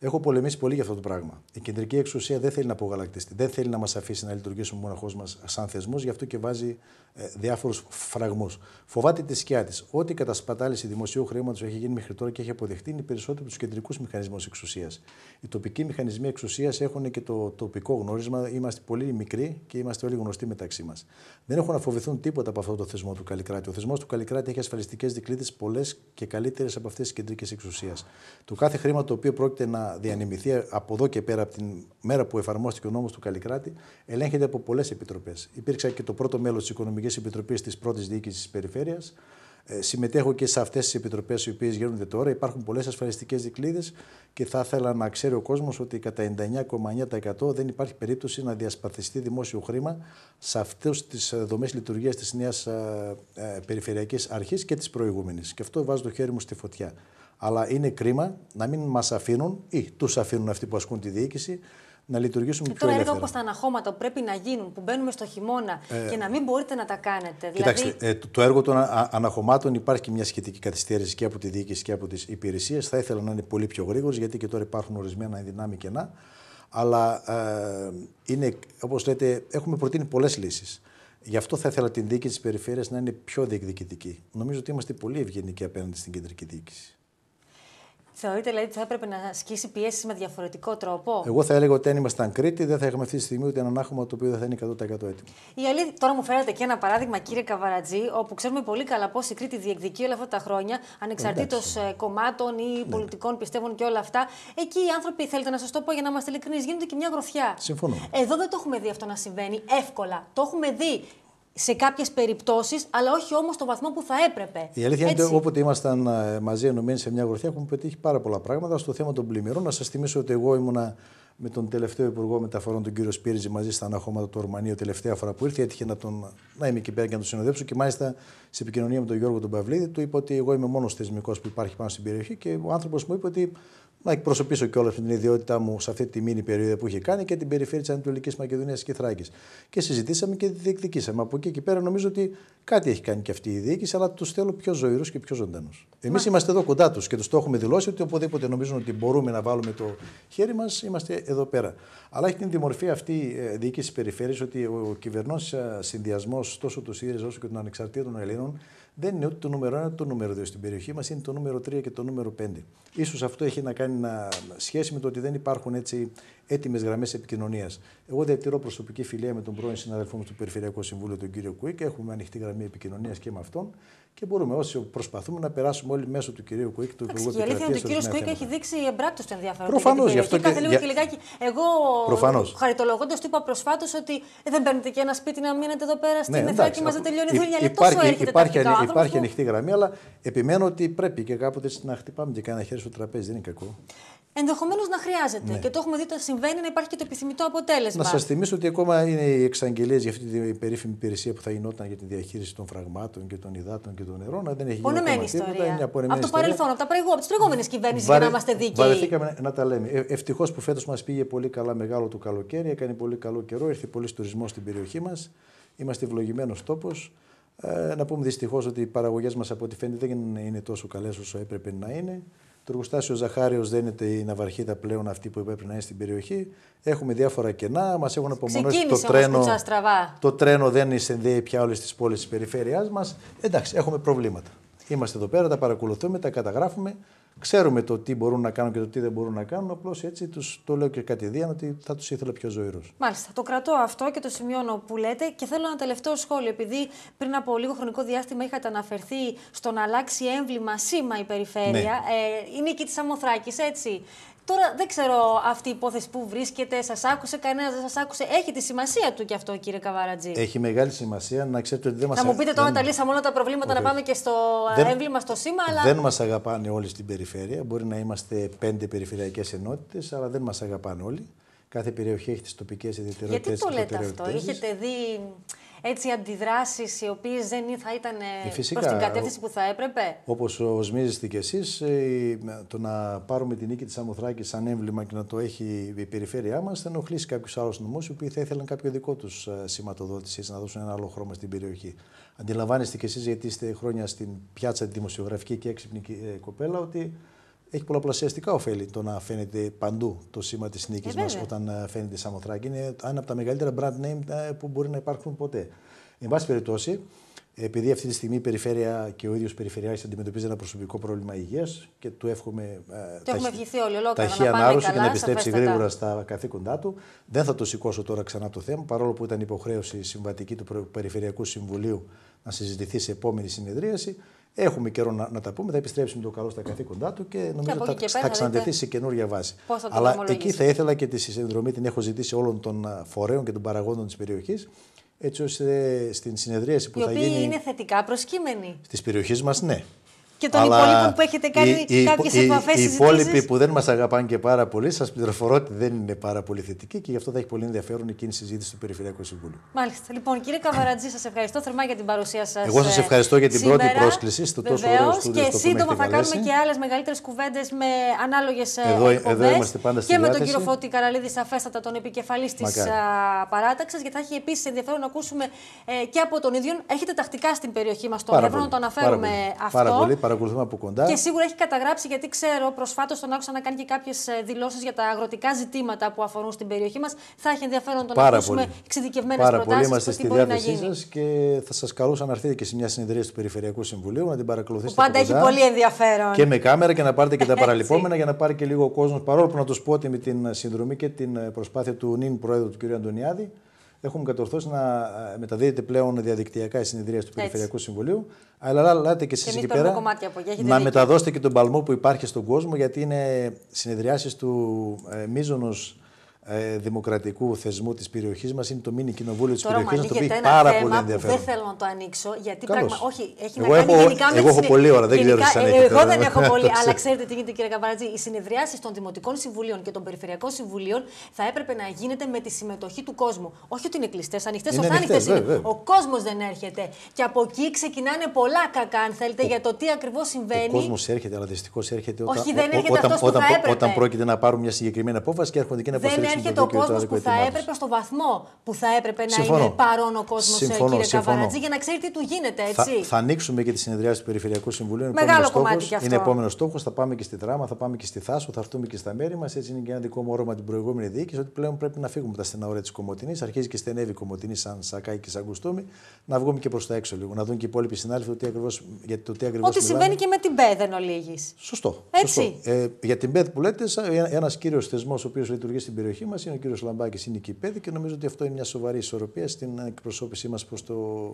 Έχω πολεμήσει πολύ για αυτό το πράγμα. Η κεντρική εξουσία δεν θέλει να απογαλακτιστεί, δεν θέλει να μας αφήσει να λειτουργήσουμε μοναχώ μας σαν θεσμό, γι' αυτό και βάζει ε, διάφορους φραγμούς. Φοβάται τη σκιά της. Ό,τι κατασπατάληση δημοσίου χρήματος έχει γίνει μέχρι τώρα και έχει αποδεχτεί είναι περισσότερο από τους κεντρικούς μηχανισμούς εξουσίας. Οι τοπικοί μηχανισμοί εξουσίας έχουν και το τοπικό γνώρισμα. Είμαστε πολύ μικροί και είμαστε όλοι γνωστοί μεταξύ μας. Δεν έχουν να φοβηθούν τίποτα από αυτό το θεσμό του Καλλικράτη. Ο θεσμός του Καλλικράτη έχει ασφαλιστικές δικλείδες πολλές και καλύτερες από αυτές τις κεντρικές εξουσία. Το κάθε χρήμα το οποίο πρόκειται να διανεμηθεί από εδώ και πέρα από την μέρα που εφαρμόστηκε ο νόμος του Καλλικράτη, ελέγχεται από πολλές επιτροπές. Υπήρξα και το πρώτο μέλος της Οικονομικής Επιτροπής της πρώτης διοίκησης της Περιφέρειας. Ε, συμμετέχω και σε αυτές τις επιτροπές οι οποίες γίνονται τώρα. Υπάρχουν πολλές ασφαλιστικές δικλείδες και θα ήθελα να ξέρει ο κόσμος ότι κατά 99,9% δεν υπάρχει περίπτωση να διασπαθιστεί δημόσιο χρήμα σε αυτές τις δομές λειτουργίας της νέας ε, ε, Περιφερειακής Αρχής και της προηγούμενης. Και αυτό βάζω το χέρι μου στη φωτιά. Αλλά είναι κρίμα να μην μας αφήνουν ή τους αφήνουν αυτοί που ασκούν τη διοίκηση να λειτουργήσουν και πιο ελεύθερα. Τώρα εδώ όπω τα αναχώματα που πρέπει να γίνουν, που μπαίνουμε στο χειμώνα ε, και να μην μπορείτε να τα κάνετε. Κοιτάξτε, δηλαδή... ε, το, το, έργο των αναχωμάτων υπάρχει και μια σχετική καθυστέρηση και από τη διοίκηση και από τις υπηρεσίες. Θα ήθελα να είναι πολύ πιο γρήγορος γιατί και τώρα υπάρχουν ορισμένα δυνάμει κενά. Αλλά ε, είναι, όπως λέτε, έχουμε προτείνει πολλές λύσεις. Γι' αυτό θα ήθελα την διοίκηση της περιφέρειας να είναι πιο διεκδικητική. Νομίζω ότι είμαστε πολύ ευγενικοί απέναντι στην κεντρική διοίκηση. Θεωρείτε δηλαδή ότι θα έπρεπε να ασκήσει πιέσει με διαφορετικό τρόπο; Εγώ θα έλεγα ότι αν ήμασταν Κρήτη, δεν θα είχαμε αυτή τη στιγμή ούτε έναν άχωμα το οποίο δεν θα είναι 100% έτοιμο. Η αλήθεια, τώρα μου φέρατε και ένα παράδειγμα, κύριε Καβαρατζή, όπου ξέρουμε πολύ καλά πώς η Κρήτη διεκδικεί όλα αυτά τα χρόνια, ανεξαρτήτως ε, κομμάτων ή ναι. πολιτικών πιστεύων και όλα αυτά. Εκεί οι άνθρωποι, θέλετε να σας το πω για να είμαστε ειλικρινείς, γίνονται και μια γροθιά. Συμφωνώ. Εδώ δεν το έχουμε δει αυτό να συμβαίνει εύκολα. Το έχουμε δει σε κάποιες περιπτώσεις, αλλά όχι όμως στο βαθμό που θα έπρεπε. Η αλήθεια είναι ότι όποτε ήμασταν ε, μαζί ενωμένοι σε μια γροθιά, έχουμε πετύχει πάρα πολλά πράγματα. Στο θέμα των πλημμυρών, να σας θυμίσω ότι εγώ ήμουνα με τον τελευταίο Υπουργό Μεταφορών, τον κύριο Σπύριζη, μαζί στα αναχώματα του Ορμανίου, τελευταία φορά που ήρθε. Έτυχε να, τον, να είμαι εκεί πέρα και να τον συνοδέψω. Και μάλιστα σε επικοινωνία με τον Γιώργο τον Παυλίδη, του είπα ότι εγώ είμαι μόνος θεσμικός που υπάρχει πάνω στην περιοχή και ο άνθρωπος μου είπε ότι να εκπροσωπήσω κιόλας την ιδιότητά μου σε αυτή τη μήνυ περίοδο που είχε κάνει και την περιφέρεια της Ανατολικής Μακεδονίας και Θράκης. Και συζητήσαμε και διεκδικήσαμε. Από εκεί και πέρα νομίζω ότι κάτι έχει κάνει και αυτή η διοίκηση, αλλά τους θέλω πιο ζωηρούς και πιο ζωντανούς. Εμείς είμαστε εδώ κοντά τους και τους το έχουμε δηλώσει ότι οπουδήποτε νομίζουν ότι μπορούμε να βάλουμε το χέρι μας, είμαστε εδώ πέρα. Αλλά έχει την δημορφία αυτή η ε, διοίκηση περιφέρειας ότι ο κυβερνός ε, συνδυασμός τόσο του ΣΥΡΙΖΑ όσο και των ανεξαρτήτων Ελλήνων δεν είναι ούτε το νούμερο 1 το νούμερο 2 στην περιοχή μας, είναι το νούμερο 3 και το νούμερο 5. Ίσως αυτό έχει να κάνει να, σχέση με το ότι δεν υπάρχουν έτσι έτοιμες γραμμές επικοινωνίας. Εγώ διατηρώ προσωπική φιλία με τον πρώην συναδελφό μου του Περιφερειακού Συμβούλου, τον κύριο Κουίκ. Έχουμε ανοιχτή γραμμή επικοινωνίας και με αυτόν και μπορούμε όσοι προσπαθούμε να περάσουμε όλοι μέσω του κυρίου Κουίκ, του Υπουργού Η αλήθεια είναι ότι ο κύριος Κουίκ έχει δείξει εμπράκτο το ενδιαφέρον. Προφανώς γι' αυτό. Και, κάθε λίγο και λιγάκι. Εγώ, χαριτολογώντας, του είπα προσφάτως ότι ε, δεν παίρνετε και ένα σπίτι να μείνετε εδώ πέρα στην ναι, Εθνική μας δεν τελειώνει η δουλειά. Υπάρχει, υπάρχει, υπάρχει ανοιχτή γραμμή, αλλά επιμένω ότι πρέπει και κάποτε να χτυπάμε και κανένα χέρι στο τραπέζι. Δεν είναι κακό ενδεχομένως να χρειάζεται. Ναι. Και το έχουμε δει ότι συμβαίνει να υπάρχει και το επιθυμητό αποτέλεσμα. Να σας θυμίσω ότι ακόμα είναι οι εξαγγελίες για αυτή την περίφημη υπηρεσία που θα γινόταν για τη διαχείριση των φραγμάτων και των υδάτων και των νερών. Δεν έχει γίνει ιστορία. Είναι από το παρελθόν, από, τα από τις προηγούμενες κυβέρνησεις, για να είμαστε δίκαιοι. Βαρεθήκαμε να τα λέμε. Ε, Ευτυχώς που φέτος μας πήγε πολύ καλά μεγάλο το καλοκαίρι, έκανε πολύ καλό καιρό, ήρθε πολύ τουρισμό στην περιοχή μας. Είμαστε ευλογημένος τόπος. Ε, να πούμε δυστυχώς ότι οι παραγωγές μας από ό,τι φαίνεται δεν είναι τόσο καλές όσο έπρεπε να είναι. Το εργοστάσιο Ζαχάριος δεν είναι η ναυαρχίδα πλέον αυτή που έπρεπε να είναι στην περιοχή. Έχουμε διάφορα κενά. Μας έχουν απομονώσει το τρένο. Το τρένο δεν συνδέει πια όλες τις πόλεις της περιφέρειάς μας. Εντάξει, έχουμε προβλήματα. Είμαστε εδώ πέρα, τα παρακολουθούμε, τα καταγράφουμε. Ξέρουμε το τι μπορούν να κάνουν και το τι δεν μπορούν να κάνουν. Απλώς έτσι τους, το λέω και κατηδίαν ότι θα τους ήθελα πιο ζωηρούς. Μάλιστα. Το κρατώ αυτό και το σημειώνω που λέτε. Και θέλω ένα τελευταίο σχόλιο. Επειδή πριν από λίγο χρονικό διάστημα είχατε αναφερθεί στο να αλλάξει έμβλημα σήμα η περιφέρεια. Ναι. Ε, είναι εκεί της Αμοθράκης, έτσι. Τώρα δεν ξέρω αυτή η υπόθεση που βρίσκεται, σας άκουσε, κανένας δεν σας άκουσε. Έχει τη σημασία του κι αυτό, κύριε Καβαρατζή. Έχει μεγάλη σημασία να ξέρετε ότι δεν μας Θα μου πείτε τώρα, δεν... τα λύσαμε όλα τα προβλήματα, να πάμε και στο δεν... έμβλημα, στο σήμα. Αλλά... Δεν μας αγαπάνε όλοι στην περιφέρεια. Μπορεί να είμαστε πέντε περιφερειακές ενότητες, αλλά δεν μας αγαπάνε όλοι. Κάθε περιοχή έχει τις τοπικές ιδιαιτερότητες. Γιατί το λέτε αυτό, Έχετε δει έτσι αντιδράσεις οι οποίες δεν θα ήταν ε, Φυσικά, προς την κατεύθυνση που θα έπρεπε; Όπως οσμίζεστε κι εσείς, ε, το να πάρουμε την νίκη της Αμοθράκης σαν έμβλημα και να το έχει η περιφέρειά μας θα ενοχλήσει κάποιους άλλους νομούς οι οποίοι θα ήθελαν κάποιο δικό τους ε, σηματοδότηση να δώσουν ένα άλλο χρώμα στην περιοχή. Αντιλαμβάνεστε κι εσείς γιατί είστε χρόνια στην πιάτσα δημοσιογραφική και έξυπνη κοπέλα ότι έχει πολλαπλασιαστικά ωφέλη το να φαίνεται παντού το σήμα της νίκης ε, μας όταν ε, φαίνεται η Σαμοθράκη. Είναι ένα από τα μεγαλύτερα brand name ε, που μπορεί να υπάρχουν ποτέ. Εν πάση περιπτώσει, επειδή αυτή τη στιγμή η περιφέρεια και ο ίδιος περιφερειάρχης αντιμετωπίζει ένα προσωπικό πρόβλημα υγείας και του εύχομαι ταχύ ανάρρωση και να επιστρέψει γρήγορα στα καθήκοντά του, δεν θα το σηκώσω τώρα ξανά το θέμα, παρόλο που ήταν υποχρέωση συμβατική του Περιφερειακού Συμβουλίου να συζητηθεί σε επόμενη συνεδρίαση. Έχουμε καιρό να, να τα πούμε, θα επιστρέψουμε το καλό στα καθήκοντά του και νομίζω ότι θα, θα ξανατεθεί σε καινούργια βάση. Αλλά εκεί θα ήθελα και τη συνδρομή την έχω ζητήσει όλων των φορέων και των παραγόντων της περιοχής, έτσι ώστε στην συνεδρίαση που Οι θα γίνει. Οι οποίοι είναι θετικά προσκύμενοι. Της περιοχής μας, ναι και των Αλλά υπόλοιπων που έχετε κάνει κάποιες επαφές Οι υπόλοιποι που δεν μας αγαπάνε και πάρα πολύ, σας πληροφορώ ότι δεν είναι πάρα πολύ θετικοί και γι' αυτό θα έχει πολύ ενδιαφέρον εκείνη η συζήτηση του Περιφερειακού Συμβούλου. Μάλιστα. Λοιπόν, κύριε Καβαρατζή, σας ευχαριστώ θερμά για την παρουσία σας. Εγώ σας ευχαριστώ για την πρώτη πρόσκληση στο τόσο ωραίο στούντιο Και σύντομα θα κάνουμε και άλλες μεγαλύτερες κουβέντες με ανάλογες εκπομπές. Και με τον κύριο Φώτη Καραλίδη, σαφέστατα τον επικεφαλής της παράταξης, γιατί θα έχει επίσης ενδιαφέρον να ακούσουμε ε, και από τον ίδιο. Έχετε τακτικά στην περιοχή μας το Εύρο, να το αναφέρουμε αυτό. Παρακολουθούμε από κοντά. Και σίγουρα έχει καταγράψει, γιατί ξέρω προσφάτως τον άκουσα να κάνει και κάποιες δηλώσεις για τα αγροτικά ζητήματα που αφορούν στην περιοχή μας. Θα έχει ενδιαφέρον τον Πάρα να ακούσουμε εξειδικευμένες Πάρα πολύ. προτάσεις. Είμαστε στη διάθεσή σας και θα σας καλούσα να έρθετε και σε μια συνεδρία του Περιφερειακού Συμβουλίου να την παρακολουθήσετε. Που πάντα από έχει κοντά. πολύ ενδιαφέρον. Και με κάμερα και να πάρετε και τα Έτσι. παραλυπόμενα για να πάρει και λίγο ο κόσμος. Παρόλο που να τους πω ότι με την συνδρομή και την προσπάθεια του νυν Προέδρου του κ. Αντωνιάδη, έχουμε κατορθώσει να ε, μεταδίδεται πλέον διαδικτυακά η συνεδρία του Περιφερειακού Συμβουλίου. Αλλά λάτε και εσείς εμείς εκεί παίρνουμε πέρα κομμάτια από εκεί, έχετε να δίκιο. μεταδώσετε και τον παλμό που υπάρχει στον κόσμο, γιατί είναι συνεδριάσεις του ε, μείζωνο ε, δημοκρατικού θεσμού της περιοχής μας. Είναι το μήνυ κοινοβούλιο της Τώρα περιοχής μου μας, το οποίο ανοίγεται έχει ένα πάρα θέμα πολύ που ενδιαφέρον. δεν θέλω να το ανοίξω, γιατί Καλώς. πράγμα, όχι, έχει Εγώ να κάνει έχω- γενικά με εγώ τις έχω συνε- πολλή ώρα, δεν ξέρω γενικά, εσείς αν ε, έχετε Εγώ ώρα. δεν έχω πολύ, Το αλλά ξέρω. ξέρετε τι γίνεται κύριε Καβαρατζή, οι συνεδριάσεις των Δημοτικών Συμβουλίων και των Περιφερειακών Συμβουλίων θα έπρεπε να γίνεται με τη συμμετοχή του κόσμου. Όχι ότι είναι κλειστές, ανοιχτές Είναι ω άνοιχτε ανοιχτές, είναι. βέβαια. Ο κόσμος δεν έρχεται. Και από εκεί ξεκινάνε πολλά κακά, αν θέλετε, για το τι ακριβώς Ο συμβαίνει. κόσμος έρχεται, αλλά δυστυχώς έρχεται όταν, Όχι, δεν ο- έρχεται όταν, αυτός που όταν, θα έπρεπε. όταν πρόκειται να πάρουν μια συγκεκριμένη απόφαση και έρχονται εκεί να Δεν υποστηρίξουν έρχεται το ο δίκαιο του κόσμος άδικο που θα αιτήματος. έπρεπε στο βαθμό που θα έπρεπε να Συμφωνώ. είναι παρόν ο κόσμος, Συμφωνώ, κύριε συμφωνώ. Καβαρατζή, για να ξέρει τι του γίνεται, Θα, έτσι. θα ανοίξουμε και τη συνεδριάση του Περιφερειακού Συμβουλίου. Είναι Μεγάλο επόμενος κομμάτι στόχος. κι αυτό. Είναι επόμενος στόχος. Θα πάμε και στη Δράμα, θα πάμε και στη Θάσο, θα έρθουμε και στα μέρη μας. Έτσι είναι και ένα δικό μου όρομα την προηγούμενη διοίκηση ότι πλέον πρέπει να φύγουμε από τα στενά όρια της Κομωτινής. Αρχίζει και στενεύει η Κομωτινή σαν Σακάη και σαν Κουστούμι. Να βγούμε και προς τα έξω λίγο. Να δουν και οι υπόλοιποι συνάδελφοι το τι ακριβώς, για το τι ακριβώς. Ότι συμβαίνει και με την ΠΕ δεν ολίγης. Σωστό. Έτσι. Σωστό. Ε, για την ΠΕΔ που λέτε, ένας κύριος θεσμός ο οποίος λειτουργεί στην περιοχή μας είναι ο κύριος Λαμπάκης, είναι και η ΠΕΔ και νομίζω ότι αυτό είναι μια σοβαρή ισορροπία στην εκπροσώπησή μας προς το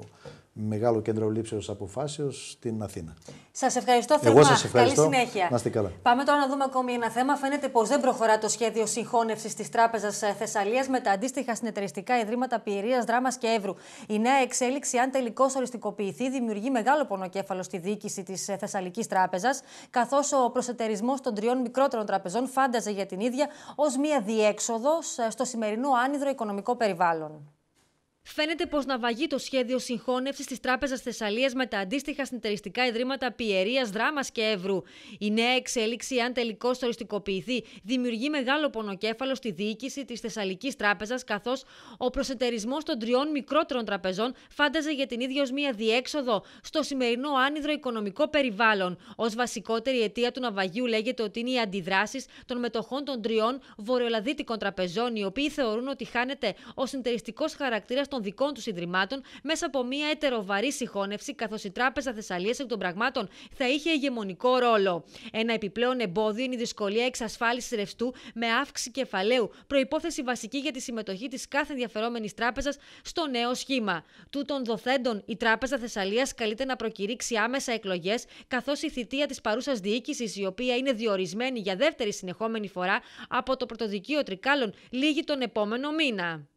μεγάλο κέντρο λήψεως αποφάσεως στην Αθήνα. Σας ευχαριστώ Εγώ θερμά. σας ευχαριστώ. Καλή συνέχεια. Να είστε καλά. Πάμε τώρα να δούμε ακόμη ένα θέμα. Φαίνεται πως δεν προχωρά το σχέδιο συγχώνευσης της Τράπεζας Θεσσαλίας με τα αντίστοιχα συνεταιριστικά ιδρύματα Πιερία, Δράμας και Εύρου. Η νέα εξέλιξη, αν τελικώς οριστικοποιηθεί, δημιουργεί μεγάλο πονοκέφαλο στη διοίκηση της Θεσσαλικής Τράπεζας, καθώς ο προσετερισμός των τριών μικρότερων τραπεζών φάνταζε για την ίδια ως μία διέξοδο στο σημερινό άνυδρο οικονομικό περιβάλλον. Φαίνεται πως να βαγεί το σχέδιο συγχώνευσης της Τράπεζας Θεσσαλίας με τα αντίστοιχα συνεταιριστικά ιδρύματα Πιερίας, Δράμας και Εύρου. Η νέα εξέλιξη, αν τελικώς οριστικοποιηθεί, δημιουργεί μεγάλο πονοκέφαλο στη διοίκηση της Θεσσαλικής Τράπεζας, καθώς ο προσετερισμός των τριών μικρότερων τραπεζών φάνταζε για την ίδια ως μία διέξοδο στο σημερινό άνυδρο οικονομικό περιβάλλον. Ω βασικότερη αιτία του ναυαγίου λέγεται ότι είναι οι αντιδράσεις των μετοχών των τριών βορειολαδίτικων τραπεζών, οι οποίοι θεωρούν ότι χάνεται ο συνεταιριστικός χαρακτήρας των δικών τους ιδρυμάτων μέσα από μια ετεροβαρή συγχώνευση, καθώς η Τράπεζα Θεσσαλίας εκ των πραγμάτων θα είχε ηγεμονικό ρόλο. Ένα επιπλέον εμπόδιο είναι η δυσκολία εξασφάλισης ρευστού με αύξηση κεφαλαίου, προπόθεση βασική για τη συμμετοχή της κάθε ενδιαφερόμενης τράπεζας στο νέο σχήμα. Τούτων δοθέντων, η Τράπεζα Θεσσαλίας καλείται να προκηρύξει άμεσα εκλογές, καθώς η θητεία της παρούσας διοίκησης, η οποία είναι διορισμένη για δεύτερη συνεχόμενη φορά από το Πρωτοδικείο Τρικάλων, λύγει τον επόμενο μήνα.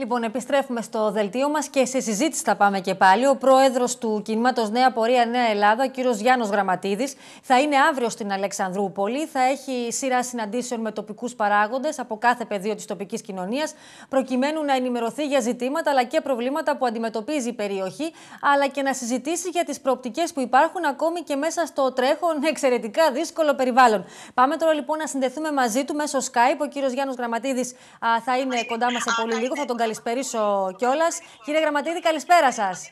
Λοιπόν, επιστρέφουμε στο δελτίο μας και σε συζήτηση θα πάμε και πάλι. Ο πρόεδρος του κινήματος Νέα Πορεία Νέα Ελλάδα, ο κύριος Γιάννος Γραμματίδης, θα είναι αύριο στην Αλεξανδρούπολη. Θα έχει σειρά συναντήσεων με τοπικούς παράγοντες από κάθε πεδίο της τοπικής κοινωνίας, προκειμένου να ενημερωθεί για ζητήματα αλλά και προβλήματα που αντιμετωπίζει η περιοχή, αλλά και να συζητήσει για τις προοπτικές που υπάρχουν ακόμη και μέσα στο τρέχον εξαιρετικά δύσκολο περιβάλλον. Πάμε τώρα λοιπόν να συνδεθούμε μαζί του μέσω Skype. Ο κύριος Γιάννος Γραμματίδης θα είναι κοντά μας σε πολύ λίγο. Θα τον καλησπερίσω κιόλας. Κύριε Γραμματίδη, καλησπέρα σας.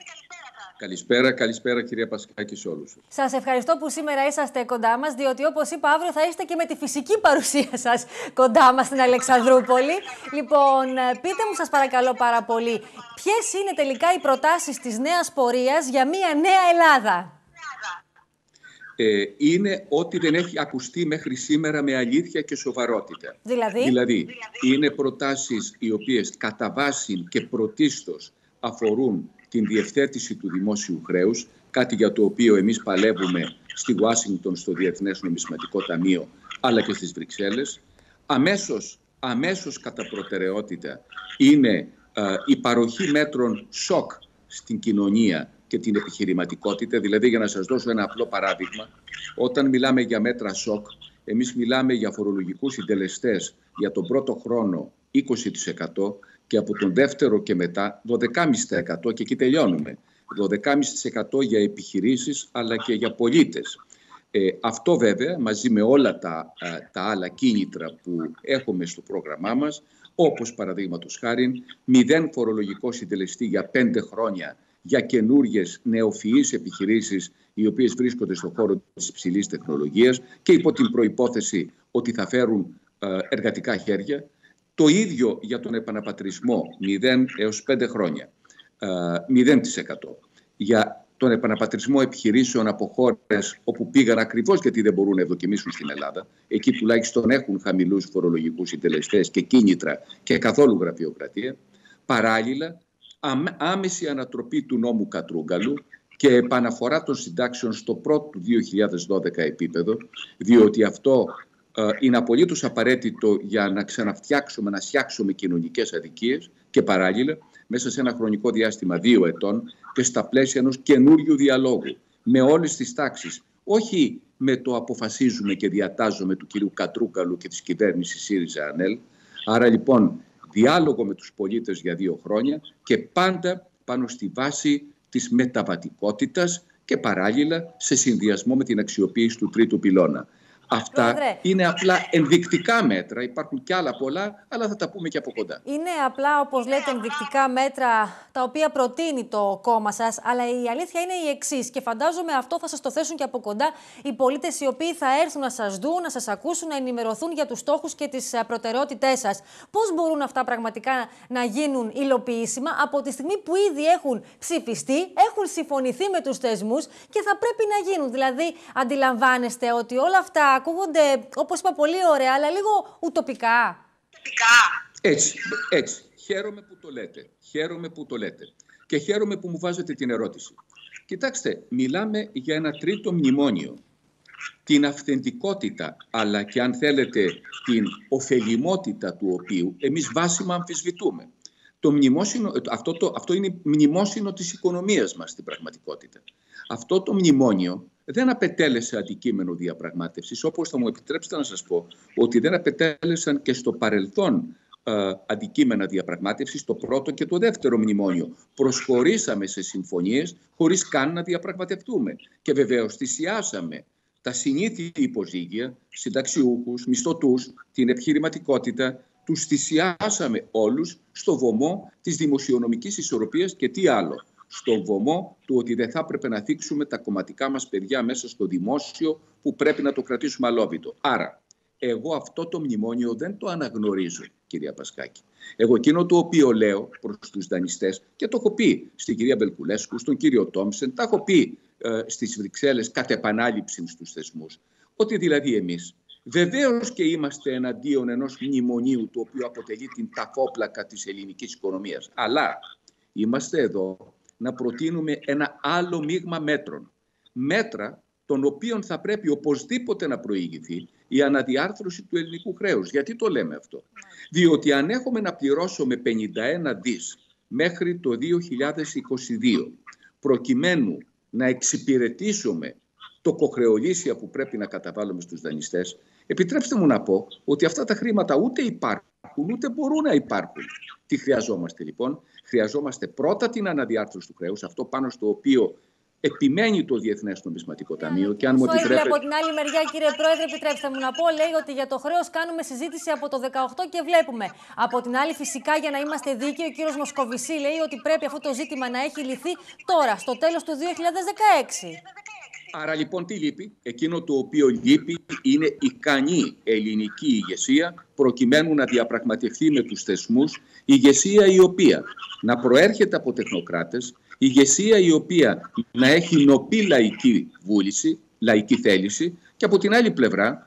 Καλησπέρα, καλησπέρα κυρία Πασκάκη σε όλους. Σας ευχαριστώ που σήμερα είσαστε κοντά μας, διότι όπως είπα αύριο θα είστε και με τη φυσική παρουσία σας κοντά μας στην Αλεξανδρούπολη. Λοιπόν, πείτε μου σας παρακαλώ πάρα πολύ, ποιες είναι τελικά οι προτάσεις της νέας πορείας για μια νέα Ελλάδα; Ε, είναι ό,τι δεν έχει ακουστεί μέχρι σήμερα με αλήθεια και σοβαρότητα. Δηλαδή, Δηλαδή, είναι προτάσεις οι οποίες κατά βάση και πρωτίστως αφορούν την διευθέτηση του δημόσιου χρέους, κάτι για το οποίο εμείς παλεύουμε στη Ουάσιγκτον, στο Διεθνές Νομισματικό Ταμείο, αλλά και στις Βρυξέλλες. Αμέσως, αμέσως κατά προτεραιότητα είναι ε, η παροχή μέτρων σοκ στην κοινωνία και την επιχειρηματικότητα. Δηλαδή, για να σας δώσω ένα απλό παράδειγμα, όταν μιλάμε για μέτρα σοκ, εμείς μιλάμε για φορολογικούς συντελεστές για τον πρώτο χρόνο 20% και από τον δεύτερο και μετά 12,5% και εκεί τελειώνουμε. 12,5% για επιχειρήσεις αλλά και για πολίτες. Ε, αυτό βέβαια μαζί με όλα τα, τα άλλα κίνητρα που έχουμε στο πρόγραμμά μας όπως παραδείγματος χάρη μηδέν φορολογικό συντελεστή για πέντε χρόνια για καινούριε νεοφυείς επιχειρήσεις οι οποίες βρίσκονται στον χώρο της υψηλής τεχνολογίας και υπό την προϋπόθεση ότι θα φέρουν ε, εργατικά χέρια. Το ίδιο για τον επαναπατρισμό 0 έως 5 χρόνια. 0%. Για τον επαναπατρισμό επιχειρήσεων από χώρες όπου πήγαν ακριβώς γιατί δεν μπορούν να ευδοκιμήσουν στην Ελλάδα. Εκεί τουλάχιστον έχουν χαμηλούς φορολογικούς συντελεστές και κίνητρα και καθόλου γραφειοκρατία. Παράλληλα, άμεση ανατροπή του νόμου Κατρούγκαλου και επαναφορά των συντάξεων στο πρώτο του 2012 επίπεδο, διότι αυτό ε, είναι απολύτως απαραίτητο για να ξαναφτιάξουμε, να φτιάξουμε κοινωνικές αδικίες και παράλληλα μέσα σε ένα χρονικό διάστημα δύο ετών και στα πλαίσια ενός καινούριου διαλόγου με όλες τις τάξεις. Όχι με το αποφασίζουμε και διατάζουμε του κυρίου Κατρούκαλου και της κυβέρνησης ΣΥΡΙΖΑ ΑΝΕΛ. Άρα λοιπόν διάλογο με τους πολίτες για δύο χρόνια και πάντα πάνω στη βάση της μεταβατικότητας και παράλληλα σε συνδυασμό με την αξιοποίηση του τρίτου πυλώνα. Αυτά είναι απλά ενδεικτικά μέτρα. Υπάρχουν κι άλλα πολλά, αλλά θα τα πούμε και από κοντά. Είναι απλά, όπως λέτε, ενδεικτικά μέτρα τα οποία προτείνει το κόμμα σας, αλλά η αλήθεια είναι η εξής. Και φαντάζομαι αυτό θα σας το θέσουν και από κοντά οι πολίτες οι οποίοι θα έρθουν να σας δουν, να σας ακούσουν, να ενημερωθούν για τους στόχους και τις ε, προτεραιότητές σας. Πώς μπορούν αυτά πραγματικά να γίνουν υλοποιήσιμα από τη στιγμή που ήδη έχουν ψηφιστεί, έχουν συμφωνηθεί με τους θεσμούς και θα πρέπει να γίνουν; Δηλαδή, αντιλαμβάνεστε ότι όλα αυτά ακούγονται, όπως είπα, πολύ ωραία, αλλά λίγο ουτοπικά. Έτσι, έτσι. Χαίρομαι που το λέτε. Χαίρομαι που το λέτε. Και χαίρομαι που μου βάζετε την ερώτηση. Κοιτάξτε, μιλάμε για ένα τρίτο μνημόνιο. Την αυθεντικότητα, αλλά και αν θέλετε την ωφελημότητα του οποίου εμείς βάσιμα αμφισβητούμε. Το μνημόσυνο, αυτό, το, αυτό είναι μνημόσυνο της οικονομίας μας στην πραγματικότητα. Αυτό το μνημόνιο δεν απετέλεσε αντικείμενο διαπραγμάτευσης, όπως θα μου επιτρέψετε να σας πω ότι δεν απετέλεσαν και στο παρελθόν ε, αντικείμενα διαπραγμάτευσης το πρώτο και το δεύτερο μνημόνιο. Προσχωρήσαμε σε συμφωνίες χωρίς καν να διαπραγματευτούμε και βεβαίως θυσιάσαμε τα συνήθεια υποζύγια, συνταξιούχους, μισθωτούς, την επιχειρηματικότητα, τους θυσιάσαμε όλους στο βωμό της δημοσιονομικής ισορροπίας και τι άλλο στον βωμό του ότι δεν θα έπρεπε να θίξουμε τα κομματικά μας παιδιά μέσα στο δημόσιο που πρέπει να το κρατήσουμε αλόβητο. Άρα, εγώ αυτό το μνημόνιο δεν το αναγνωρίζω, κυρία Πασκάκη. Εγώ εκείνο το οποίο λέω προς τους δανειστές και το έχω πει στην κυρία Μπελκουλέσκου, στον κύριο Τόμσεν, τα έχω πει ε, στις Βρυξέλλες κατ' επανάληψη στους θεσμούς, ότι δηλαδή εμείς Βεβαίως και είμαστε εναντίον ενός μνημονίου το οποίο αποτελεί την ταφόπλακα της ελληνικής οικονομίας. Αλλά είμαστε εδώ να προτείνουμε ένα άλλο μείγμα μέτρων. Μέτρα των οποίων θα πρέπει οπωσδήποτε να προηγηθεί η αναδιάρθρωση του ελληνικού χρέους. Γιατί το λέμε αυτό; Διότι αν έχουμε να πληρώσουμε 51 δις μέχρι το 2022 προκειμένου να εξυπηρετήσουμε το κοχρεολύσια που πρέπει να καταβάλουμε στους δανειστές, επιτρέψτε μου να πω ότι αυτά τα χρήματα ούτε υπάρχουν ούτε μπορούν να υπάρχουν. Τι χρειαζόμαστε λοιπόν; Χρειαζόμαστε πρώτα την αναδιάρθρωση του χρέους, αυτό πάνω στο οποίο επιμένει το Διεθνές Νομισματικό ναι, Ταμείο. Και αν μου επιτρέπετε... Από την άλλη μεριά, κύριε Πρόεδρε, επιτρέψτε μου να πω, λέει ότι για το χρέος κάνουμε συζήτηση από το 18 και βλέπουμε. Από την άλλη, φυσικά, για να είμαστε δίκαιοι, ο κύριος Μοσκοβισή λέει ότι πρέπει αυτό το ζήτημα να έχει λυθεί τώρα, στο τέλος του 2016. Άρα λοιπόν τι λείπει; Εκείνο το οποίο λείπει είναι ικανή ελληνική ηγεσία προκειμένου να διαπραγματευτεί με τους θεσμούς ηγεσία η οποία να προέρχεται από τεχνοκράτες, ηγεσία η οποία να έχει νοπή λαϊκή βούληση, λαϊκή θέληση και από την άλλη πλευρά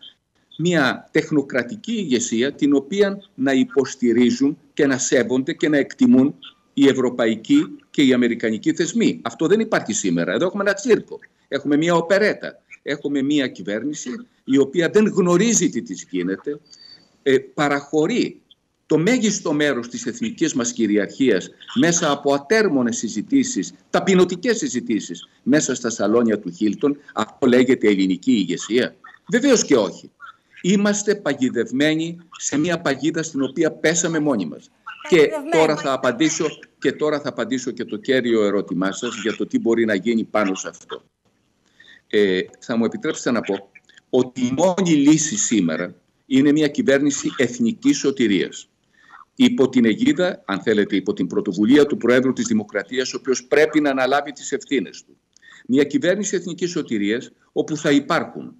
μια τεχνοκρατική ηγεσία την οποία να υποστηρίζουν και να σέβονται και να εκτιμούν οι ευρωπαϊκοί και οι αμερικανικοί θεσμοί. Αυτό δεν υπάρχει σήμερα. Εδώ έχουμε ένα τσίρκο. Έχουμε μια οπερέτα. Έχουμε μια κυβέρνηση η οποία δεν γνωρίζει τι της γίνεται, ε, παραχωρεί το μέγιστο μέρος της εθνικής μας κυριαρχίας μέσα από ατέρμονες συζητήσεις, ταπεινωτικές συζητήσεις μέσα στα σαλόνια του Χίλτον. Αυτό λέγεται ελληνική ηγεσία. Βεβαίως και όχι. Είμαστε παγιδευμένοι σε μια παγίδα στην οποία πέσαμε μόνοι μας. Και τώρα, θα απαντήσω, και τώρα θα απαντήσω και το κέριο ερώτημά σας για το τι μπορεί να γίνει πάνω σε αυτό ε, θα μου επιτρέψετε να πω ότι η μόνη λύση σήμερα είναι μια κυβέρνηση εθνικής σωτηρίας. υπό την αιγίδα, αν θέλετε, υπό την πρωτοβουλία του Προέδρου της Δημοκρατίας, ο οποίος πρέπει να αναλάβει τις ευθύνες του. Μια κυβέρνηση εθνικής σωτηρίας, όπου θα υπάρχουν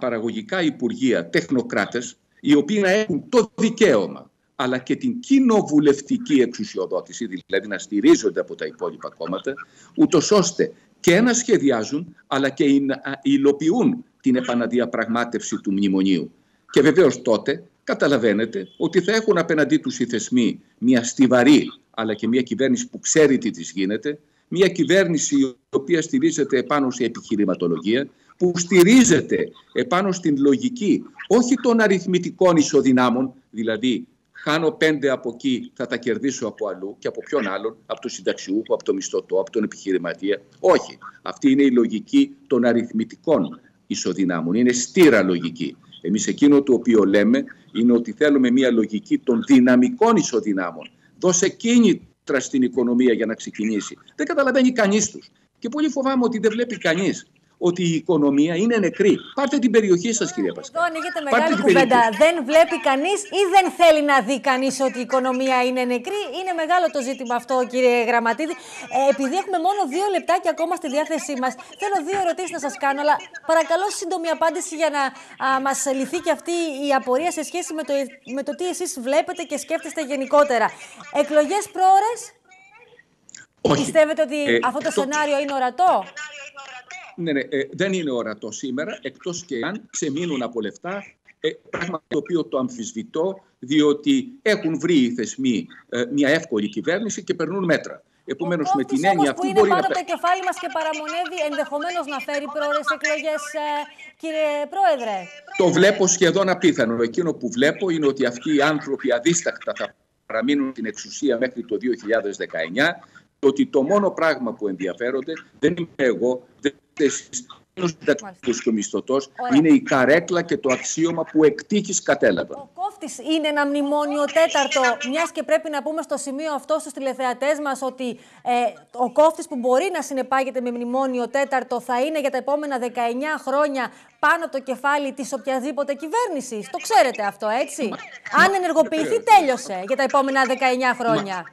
παραγωγικά υπουργεία, τεχνοκράτες, οι οποίοι να έχουν το δικαίωμα αλλά και την κοινοβουλευτική εξουσιοδότηση, δηλαδή να στηρίζονται από τα υπόλοιπα κόμματα, ούτως ώστε και να σχεδιάζουν, αλλά και να υλοποιούν την επαναδιαπραγμάτευση του μνημονίου. Και βεβαίως τότε καταλαβαίνετε ότι θα έχουν απέναντί τους οι θεσμοί μια στιβαρή, αλλά και μια κυβέρνηση που ξέρει τι της γίνεται, μια κυβέρνηση η οποία στηρίζεται επάνω σε επιχειρηματολογία, που στηρίζεται επάνω στην λογική όχι των αριθμητικών ισοδυνάμων, δηλαδή χάνω πέντε από εκεί, θα τα κερδίσω από αλλού και από ποιον άλλον, από τον συνταξιούχο, από τον μισθωτό, από τον επιχειρηματία. Όχι. Αυτή είναι η λογική των αριθμητικών ισοδυνάμων. Είναι στήρα λογική. Εμείς εκείνο το οποίο λέμε είναι ότι θέλουμε μια λογική των δυναμικών ισοδυνάμων. Δώσε κίνητρα στην οικονομία για να ξεκινήσει. Δεν καταλαβαίνει κανείς τους. Και πολύ φοβάμαι ότι δεν βλέπει κανείς ότι η οικονομία είναι νεκρή. Πάρτε την περιοχή σας, κυρία Πασκάλη. Εδώ ανοίγεται μεγάλη κουβέντα. Δεν βλέπει κανείς ή δεν θέλει να δει κανείς ότι η οικονομία είναι νεκρή; Είναι μεγάλο το ζήτημα αυτό, κύριε Γραμματίδη. Ε, επειδή έχουμε μόνο δύο λεπτάκια ακόμα στη διάθεσή μας, θέλω δύο ερωτήσεις να σας κάνω, αλλά παρακαλώ σύντομη απάντηση για να μας λυθεί και αυτή η απορία σε σχέση με το, με το τι εσείς βλέπετε και σκέφτεστε γενικότερα. Εκλογές πρόορε. Πιστεύετε ότι ε, αυτό το σενάριο είναι ορατό; Ναι, ναι, ε, δεν είναι ορατό σήμερα, εκτός και αν ξεμείνουν από λεφτά, ε, πράγμα το οποίο το αμφισβητώ, διότι έχουν βρει οι θεσμοί ε, μια εύκολη κυβέρνηση και περνούν μέτρα. Επομένως, με την έννοια αυτή. Που είναι πάνω να... το κεφάλι μας και παραμονεύει ενδεχομένως να φέρει πρόορες εκλογές, ε, κύριε Πρόεδρε. Το βλέπω σχεδόν απίθανο. Εκείνο που βλέπω είναι ότι αυτοί οι άνθρωποι αδίστακτα θα παραμείνουν στην εξουσία μέχρι το 2019 ότι το μόνο πράγμα που ενδιαφέρονται δεν είμαι εγώ, δεν είναι εσείς, και ο μισθωτό είναι η καρέκλα και το αξίωμα που εκτύχεις κατέλαβα. Ο κόφτης είναι ένα μνημόνιο τέταρτο, μιας και πρέπει να πούμε στο σημείο αυτό στους τηλεθεατές μας ότι ε, ο κόφτης που μπορεί να συνεπάγεται με μνημόνιο τέταρτο θα είναι για τα επόμενα 19 χρόνια πάνω από το κεφάλι της οποιαδήποτε κυβέρνησης. Το ξέρετε αυτό, έτσι; Αν ενεργοποιηθεί, τέλειωσε για τα επόμενα 19 χρόνια.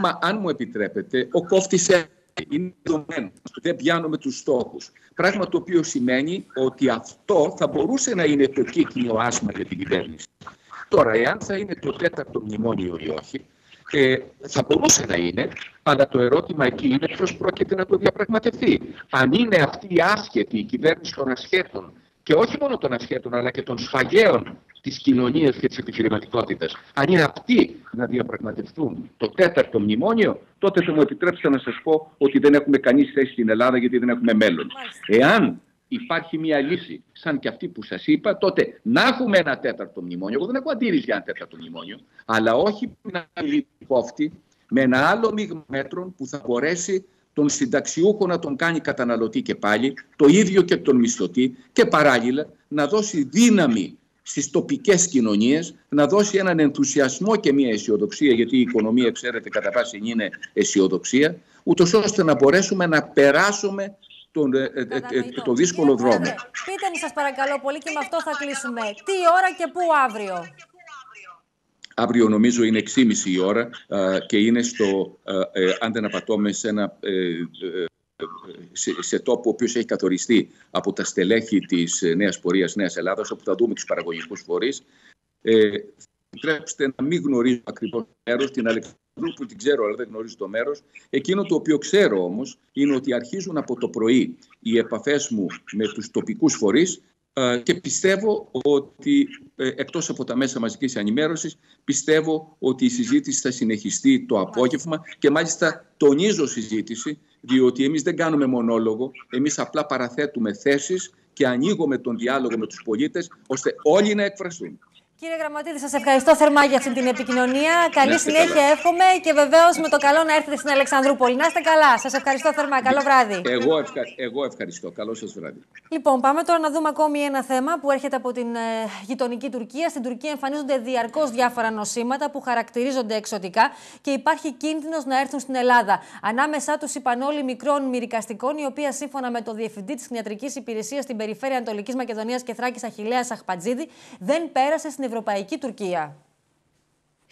Μα αν μου επιτρέπετε, ο κόφτης είναι δεδομένο. Δεν πιάνουμε τους στόχους. Πράγμα το οποίο σημαίνει ότι αυτό θα μπορούσε να είναι το κύκνιο άσμα για την κυβέρνηση. Τώρα, εάν θα είναι το τέταρτο μνημόνιο ή όχι, ε, θα μπορούσε να είναι, αλλά το ερώτημα εκεί είναι ποιος πρόκειται να το διαπραγματευτεί. Αν είναι αυτή η άσχετη η κυβέρνηση των ασχέτων και όχι μόνο των ασχέτων αλλά και των σφαγέων της κοινωνίας και της επιχειρηματικότητας. Αν είναι αυτοί να διαπραγματευτούν το τέταρτο μνημόνιο, τότε θα μου επιτρέψετε να σας πω ότι δεν έχουμε κανείς θέση στην Ελλάδα γιατί δεν έχουμε μέλλον. Εάν υπάρχει μια λύση σαν και αυτή που σας είπα, τότε να έχουμε ένα τέταρτο μνημόνιο. Εγώ δεν έχω αντίρρηση για ένα τέταρτο μνημόνιο, αλλά όχι να κόφτη με ένα άλλο μείγμα μέτρων που θα μπορέσει τον συνταξιούχο να τον κάνει καταναλωτή και πάλι, το ίδιο και τον μισθωτή και παράλληλα να δώσει δύναμη στις τοπικές κοινωνίες, να δώσει έναν ενθουσιασμό και μια αισιοδοξία, γιατί η οικονομία, ξέρετε, κατά βάση είναι αισιοδοξία, ούτως ώστε να μπορέσουμε να περάσουμε τον, ε, ε, ε, το δύσκολο δρόμο. Πείτε μου σας παρακαλώ πολύ και με αυτό θα κλείσουμε. Τι ώρα και πού αύριο; Αύριο νομίζω είναι 6.30 η ώρα και είναι στο, αν δεν απατώμε, σε ένα σε, σε τόπο ο οποίος έχει καθοριστεί από τα στελέχη της ε, Νέας Πορείας Νέας Ελλάδα, όπου θα δούμε τους παραγωγικούς φορείς. Ε, επιτρέψτε να μην γνωρίζω ακριβώς το μέρος, την Αλεξανδρού που την ξέρω, αλλά δεν γνωρίζω το μέρος. Εκείνο το οποίο ξέρω όμως είναι ότι αρχίζουν από το πρωί οι επαφές μου με τους τοπικούς φορείς ε, και πιστεύω ότι, ε, εκτός από τα μέσα μαζικής ενημέρωσης, πιστεύω ότι η συζήτηση θα συνεχιστεί το απόγευμα και μάλιστα τονίζω συζήτηση διότι εμείς δεν κάνουμε μονόλογο, εμείς απλά παραθέτουμε θέσεις και ανοίγουμε τον διάλογο με τους πολίτες, ώστε όλοι να εκφραστούν. Κύριε Γραμματίδη, σας ευχαριστώ θερμά για αυτή την επικοινωνία. Καλή συνέχεια καλά. εύχομαι και βεβαίως με το καλό να έρθετε στην Αλεξανδρούπολη. Να είστε καλά. Σας ευχαριστώ θερμά. Καλό βράδυ. Εγώ, ευχα... Εγώ ευχαριστώ. Καλό σας βράδυ. Λοιπόν, πάμε τώρα να δούμε ακόμη ένα θέμα που έρχεται από την ε, γειτονική Τουρκία. Στην Τουρκία εμφανίζονται διαρκώς διάφορα νοσήματα που χαρακτηρίζονται εξωτικά και υπάρχει κίνδυνος να έρθουν στην Ελλάδα. Ανάμεσά τους οι πανόλοι μικρών μυρικαστικών, η οποία σύμφωνα με το διευθυντή της Χνιατρική Υπηρεσίας στην περιφέρεια Ανατολικής Μακεδονίας και Θράκης Αχηλέα Αχπατζίδη δεν πέρασε στην Ευρωπαϊκή Τουρκία.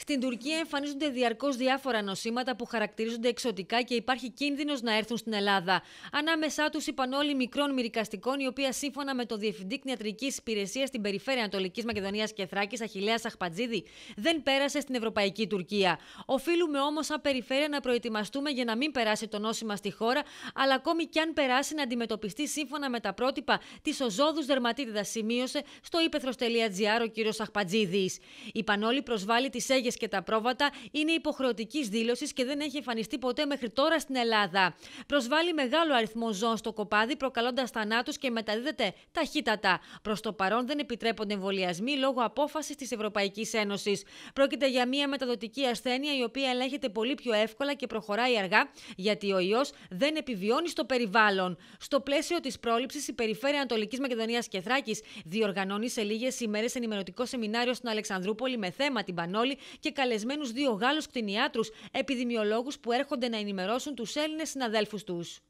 Στην Τουρκία εμφανίζονται διαρκώς διάφορα νοσήματα που χαρακτηρίζονται εξωτικά και υπάρχει κίνδυνος να έρθουν στην Ελλάδα. Ανάμεσά τους είπαν όλοι μικρών μυρικαστικών, η οποία σύμφωνα με το Διευθυντή Κτηνιατρικής Υπηρεσίας στην περιφέρεια Ανατολικής Μακεδονίας και Θράκης, Αχηλέα Αχπατζίδη, δεν πέρασε στην Ευρωπαϊκή Τουρκία. Οφείλουμε όμως, σαν περιφέρεια, να προετοιμαστούμε για να μην περάσει το νόσημα στη χώρα, αλλά ακόμη κι αν περάσει να αντιμετωπιστεί σύμφωνα με τα πρότυπα της οζόδους δερματίτιδα, σημείωσε στο ύπεθρο.gr ο κ. Αχπατζίδης. Είπαν όλοι προσβάλλει τις και τα πρόβατα είναι υποχρεωτικής δήλωσης και δεν έχει εμφανιστεί ποτέ μέχρι τώρα στην Ελλάδα. Προσβάλλει μεγάλο αριθμό ζώων στο κοπάδι, προκαλώντας θανάτους και μεταδίδεται ταχύτατα. Προς το παρόν δεν επιτρέπονται εμβολιασμοί λόγω απόφασης της Ευρωπαϊκής Ένωσης. Πρόκειται για μια μεταδοτική ασθένεια η οποία ελέγχεται πολύ πιο εύκολα και προχωράει αργά, γιατί ο ιός δεν επιβιώνει στο περιβάλλον. Στο πλαίσιο της πρόληψης, η Περιφέρεια Ανατολικής Μακεδονίας και Θράκης διοργανώνει σε λίγες ημέρες ενημερωτικό σεμινάριο στην Αλεξανδρούπολη με θέμα την Πανόλη και καλεσμένους δύο Γάλλους κτηνιάτρους επιδημιολόγους που έρχονται να ενημερώσουν τους Έλληνες συναδέλφους τους.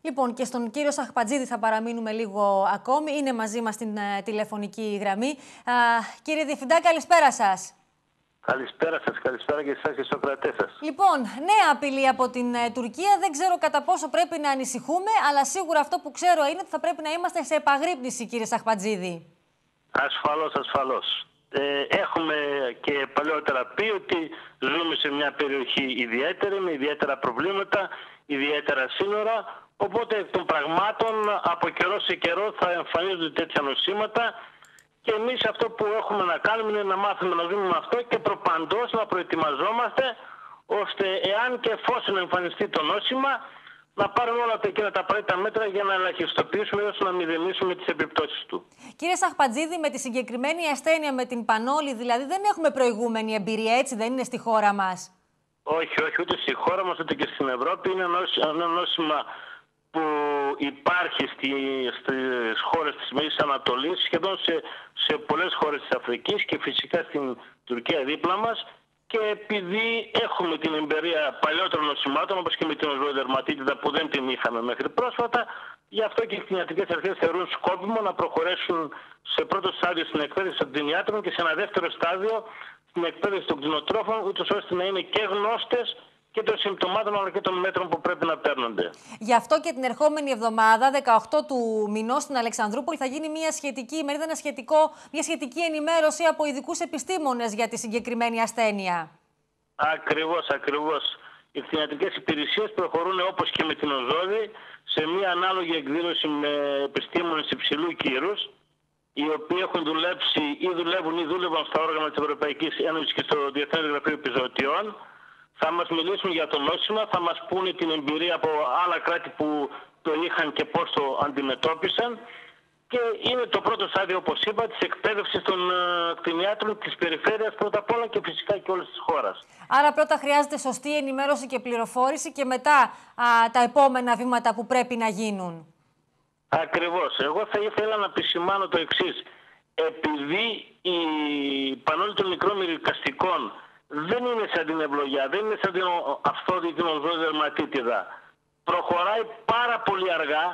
Λοιπόν, και στον κύριο Σαχπατζίδη θα παραμείνουμε λίγο ακόμη. Είναι μαζί μας στην ε, τηλεφωνική γραμμή. Α, κύριε Διευθυντά, καλησπέρα σας. Καλησπέρα σας, καλησπέρα και εσάς και στους κρατέ σας. Λοιπόν, νέα απειλή από την ε, Τουρκία. Δεν ξέρω κατά πόσο πρέπει να ανησυχούμε, αλλά σίγουρα αυτό που ξέρω είναι ότι θα πρέπει να είμαστε σε επαγρύπνηση, κύριε Σαχπατζίδη. Ασφαλώς, ασφαλώς. Ε, έχουμε και παλαιότερα πει ότι ζούμε σε μια περιοχή ιδιαίτερη, με ιδιαίτερα προβλήματα, ιδιαίτερα σύνορα, οπότε εκ των πραγμάτων από καιρό σε καιρό θα εμφανίζονται τέτοια νοσήματα. Και εμείς αυτό που έχουμε να κάνουμε είναι να μάθουμε να ζούμε με αυτό και προπαντός να προετοιμαζόμαστε ώστε εάν και εφόσον εμφανιστεί το νόσημα να πάρουν όλα τα εκείνα τα απαραίτητα μέτρα για να ελαχιστοποιήσουμε ώστε να μηδενίσουμε τις επιπτώσεις του. Κύριε Σαχπατζίδη, με τη συγκεκριμένη ασθένεια, με την πανόλη, δηλαδή δεν έχουμε προηγούμενη εμπειρία, έτσι δεν είναι στη χώρα μας; Όχι, όχι, ούτε στη χώρα μας ούτε και στην Ευρώπη. Είναι ένα νόσημα που υπάρχει στι, στις χώρες της Μέσης Ανατολής, σχεδόν σε, σε πολλές χώρες της Αφρικής και φυσικά στην Τουρκία δίπλα μας και επειδή έχουμε την εμπειρία παλιότερων νοσημάτων, όπως και με την οζοειδερματίτιδα που δεν την είχαμε μέχρι πρόσφατα, γι' αυτό και οι κτηνιατρικέ αρχές θεωρούν σκόπιμο να προχωρήσουν σε πρώτο στάδιο στην εκπαίδευση των κτηνιάτρων και σε ένα δεύτερο στάδιο στην εκπαίδευση των κτηνοτρόφων, ούτως ώστε να είναι και γνώστες και των συμπτωμάτων αλλά και των μέτρων που πρέπει να παίρνονται. Γι' αυτό και την ερχόμενη εβδομάδα, 18 του μηνός στην Αλεξανδρούπολη, θα γίνει μια σχετική ημερίδα, ένα σχετικό, μια σχετική ενημέρωση από ειδικούς επιστήμονες για τη συγκεκριμένη ασθένεια. Ακριβώς, ακριβώς. Οι κτηνιατρικέ υπηρεσίες προχωρούν όπως και με την Οζόδη σε μια ανάλογη εκδήλωση με επιστήμονες υψηλού κύρους, οι οποίοι έχουν δουλέψει ή δουλεύουν ή δούλευαν στα όργανα της Ευρωπαϊκής Ένωσης και στο Διεθνές Γραφείο Επιζωτιών θα μας μιλήσουν για το νόσημα, θα μας πούνε την εμπειρία από άλλα κράτη που το είχαν και πώς το αντιμετώπισαν και είναι το πρώτο στάδιο, όπως είπα, της εκπαίδευσης των ε, κτηνιάτρων της περιφέρειας πρώτα απ' όλα και φυσικά και όλης της χώρας. Άρα πρώτα χρειάζεται σωστή ενημέρωση και πληροφόρηση και μετά α, τα επόμενα βήματα που πρέπει να γίνουν. Ακριβώς. Εγώ θα ήθελα να επισημάνω το εξής. Επειδή η πανόλη των μικρών μυρικαστικών δεν είναι σαν την ευλογιά, δεν είναι σαν την αυτόδη την δερματίτιδα. Προχωράει πάρα πολύ αργά,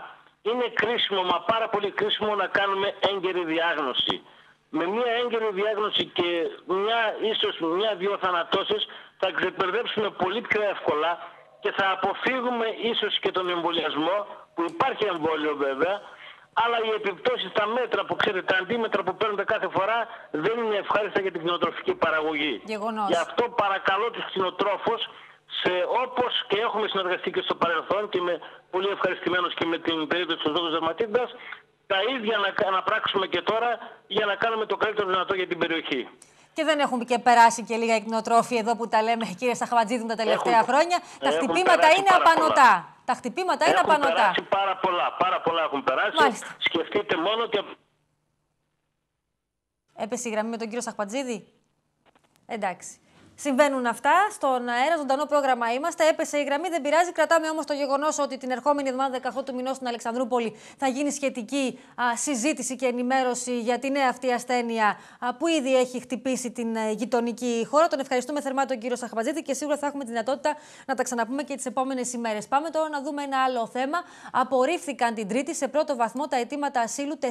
είναι κρίσιμο, μα πάρα πολύ κρίσιμο να κάνουμε έγκαιρη διάγνωση. Με μια έγκαιρη διάγνωση και μια, ίσως μια-δυο θανατώσεις θα ξεπερδέψουμε πολύ πιο εύκολα και θα αποφύγουμε ίσως και τον εμβολιασμό, που υπάρχει εμβόλιο βέβαια, αλλά οι επιπτώσεις στα μέτρα που ξέρετε, τα αντίμετρα που παίρνετε κάθε φορά δεν είναι ευχάριστα για την κτηνοτροφική παραγωγή. Γεγονός. Γι' αυτό παρακαλώ τους κτηνοτρόφους, όπως και έχουμε συνεργαστεί και στο παρελθόν και είμαι πολύ ευχαριστημένος και με την περίπτωση του Ζώδου Δερματίδας, τα ίδια να, να πράξουμε και τώρα για να κάνουμε το καλύτερο δυνατό για την περιοχή. Και δεν έχουμε και περάσει και λίγα εκτινοτρόφοι εδώ που τα λέμε, κύριε Σαχαβατζίδη, τα τελευταία χρόνια. Τα χτυπήματα είναι απανοτά. Τα χτυπήματα είναι απανοτά. Έχουν περάσει πάρα πολλά. Πάρα πολλά έχουν περάσει. Μάλιστα. Σκεφτείτε μόνο ότι... Έπεσε η γραμμή με τον κύριο Σαχπατζίδη. Εντάξει. Συμβαίνουν αυτά. Στον αέρα, ζωντανό πρόγραμμα είμαστε. Έπεσε η γραμμή, δεν πειράζει. Κρατάμε όμως το γεγονός ότι την ερχόμενη εβδομάδα 18 του μηνός στην Αλεξανδρούπολη θα γίνει σχετική α, συζήτηση και ενημέρωση για τη νέα αυτή ασθένεια α, που ήδη έχει χτυπήσει την α, ε, γειτονική χώρα. Τον ευχαριστούμε θερμά τον κύριο Σαχβατζήτη και σίγουρα θα έχουμε τη δυνατότητα να τα ξαναπούμε και τις επόμενες ημέρες. Πάμε τώρα να δούμε ένα άλλο θέμα. Απορρίφθηκαν την Τρίτη σε πρώτο βαθμό τα αιτήματα ασύλου 4-6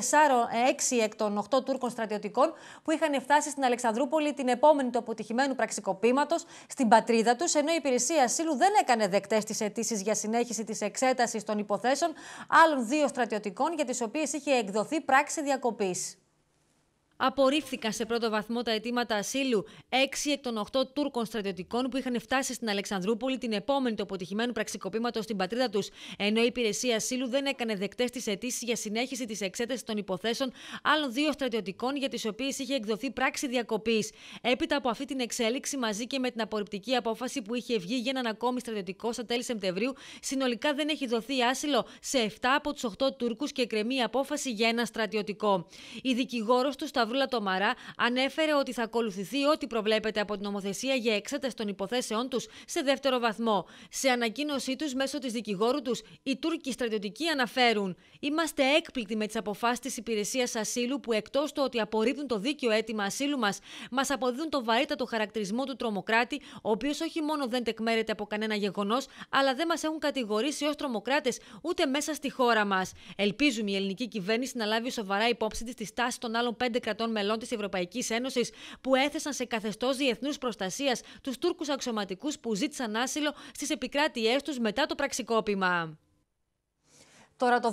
ε, εκ των 8 Τούρκων στρατιωτικών που είχαν φτάσει στην Αλεξανδρούπολη την επόμενη του αποτυχημένου πραξικοπήματο στην πατρίδα τους, ενώ η υπηρεσία ασύλου δεν έκανε δεκτές τις αιτήσεις για συνέχιση της εξέτασης των υποθέσεων άλλων δύο στρατιωτικών για τις οποίες είχε εκδοθεί πράξη διακοπής. Απορρίφθηκαν σε πρώτο βαθμό τα αιτήματα ασύλου έξι εκ των 8 Τούρκων στρατιωτικών που είχαν φτάσει στην Αλεξανδρούπολη την επόμενη του αποτυχημένου πραξικοπήματος στην πατρίδα τους, ενώ η υπηρεσία ασύλου δεν έκανε δεκτές τις αιτήσεις για συνέχιση της εξέτασης των υποθέσεων άλλων δύο στρατιωτικών για τις οποίες είχε εκδοθεί πράξη διακοπής. Έπειτα από αυτή την εξέλιξη, μαζί και με την απορριπτική απόφαση που είχε βγει για έναν ακόμη στρατιωτικό στα τέλη Σεπτεμβρίου, συνολικά δεν έχει δοθεί άσυλο σε 7 από τους 8 Τούρκους και κρεμεί απόφαση για ένα στρατιωτικό. Η δικηγόρος του Σταυρούλα Τομαρά ανέφερε ότι θα ακολουθηθεί ό,τι προβλέπεται από την νομοθεσία για εξέταση των υποθέσεών τους σε δεύτερο βαθμό. Σε ανακοίνωσή τους μέσω της δικηγόρου τους, οι Τούρκοι στρατιωτικοί αναφέρουν: Είμαστε έκπληκτοι με τις αποφάσεις της Υπηρεσίας Ασύλου που εκτός του ότι απορρίπτουν το δίκαιο αίτημα ασύλου μας, μας αποδίδουν το βαρύτατο χαρακτηρισμό του τρομοκράτη, ο οποίος όχι μόνο δεν τεκμέρεται από κανένα γεγονός, αλλά δεν μας έχουν κατηγορήσει ως τρομοκράτες ούτε μέσα στη χώρα μας. Ελπίζουμε η ελληνική κυβέρνηση να λάβει σοβαρά υπόψη της τη στάση των άλλων πέντε κρατών κρατών μελών της Ευρωπαϊκής Ένωσης που έθεσαν σε καθεστώς διεθνούς προστασίας τους Τούρκους αξιωματικούς που ζήτησαν άσυλο στις επικράτειές τους μετά το πραξικόπημα. Τώρα το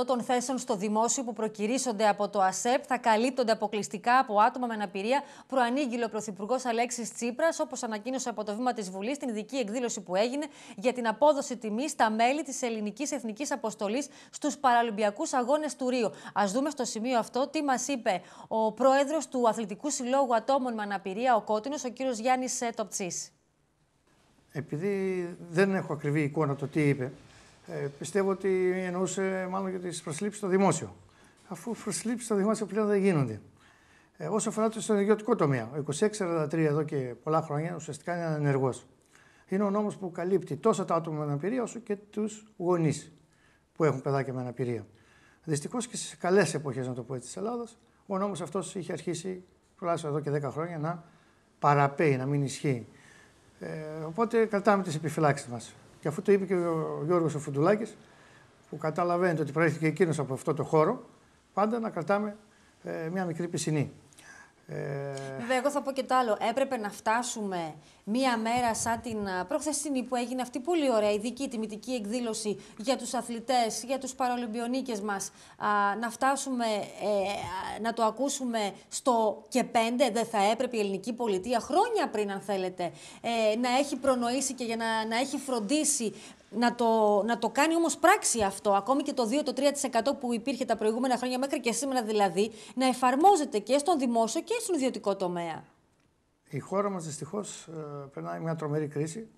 15% των θέσεων στο δημόσιο που προκυρήσονται από το ΑΣΕΠ θα καλύπτονται αποκλειστικά από άτομα με αναπηρία, προανήγγειλε ο Πρωθυπουργός Αλέξης Τσίπρας, όπως ανακοίνωσε από το βήμα της Βουλής στην ειδική εκδήλωση που έγινε για την απόδοση τιμή στα μέλη της Ελληνικής Εθνικής Αποστολής στους Παραλυμπιακούς Αγώνες του Ρίου. Α δούμε στο σημείο αυτό τι μας είπε ο πρόεδρος του Αθλητικού Συλλόγου Ατόμων με Αναπηρία, ο Κότινος, ο κύριος Γιάννης Τοπτσή. Επειδή δεν έχω ακριβή εικόνα το τι είπε, ε, πιστεύω ότι εννοούσε μάλλον για τις προσλήψεις στο δημόσιο. Αφού προσλήψεις στο δημόσιο πλέον δεν γίνονται. Ε, όσο αφορά το στον ιδιωτικό τομέα, ο 2643 εδώ και πολλά χρόνια ουσιαστικά είναι ανενεργός. Είναι ο νόμος που καλύπτει τόσο τα άτομα με αναπηρία όσο και τους γονείς που έχουν παιδάκια με αναπηρία. Δυστυχώς και στις καλές εποχές, να το πω έτσι, της Ελλάδας, ο νόμος αυτός είχε αρχίσει τουλάχιστον εδώ και 10 χρόνια να παραπέει, να μην ισχύει. Ε, οπότε κρατάμε τις επιφυλάξεις μας. Και αφού το είπε και ο Γιώργος ο Φουντουλάκης, που καταλαβαίνετε ότι προέρχεται και εκείνος από αυτό το χώρο, πάντα να κρατάμε ε, μια μικρή πισινή. Ε... Βέβαια, εγώ θα πω και το άλλο. Έπρεπε να φτάσουμε μία μέρα σαν την προχθεσινή που έγινε αυτή πολύ ωραία ειδική τιμητική εκδήλωση για τους αθλητές, για τους παραολυμπιονίκες μας. να φτάσουμε ε, να το ακούσουμε στο και πέντε. Δεν θα έπρεπε η ελληνική πολιτεία χρόνια πριν, αν θέλετε, ε, να έχει προνοήσει και για να, να έχει φροντίσει να το, να το κάνει όμως πράξη αυτό, ακόμη και το 2-3% που υπήρχε τα προηγούμενα χρόνια μέχρι και σήμερα δηλαδή, να εφαρμόζεται και στον δημόσιο και στον ιδιωτικό τομέα. Η χώρα μας δυστυχώς ε, περνάει μια τρομερή κρίση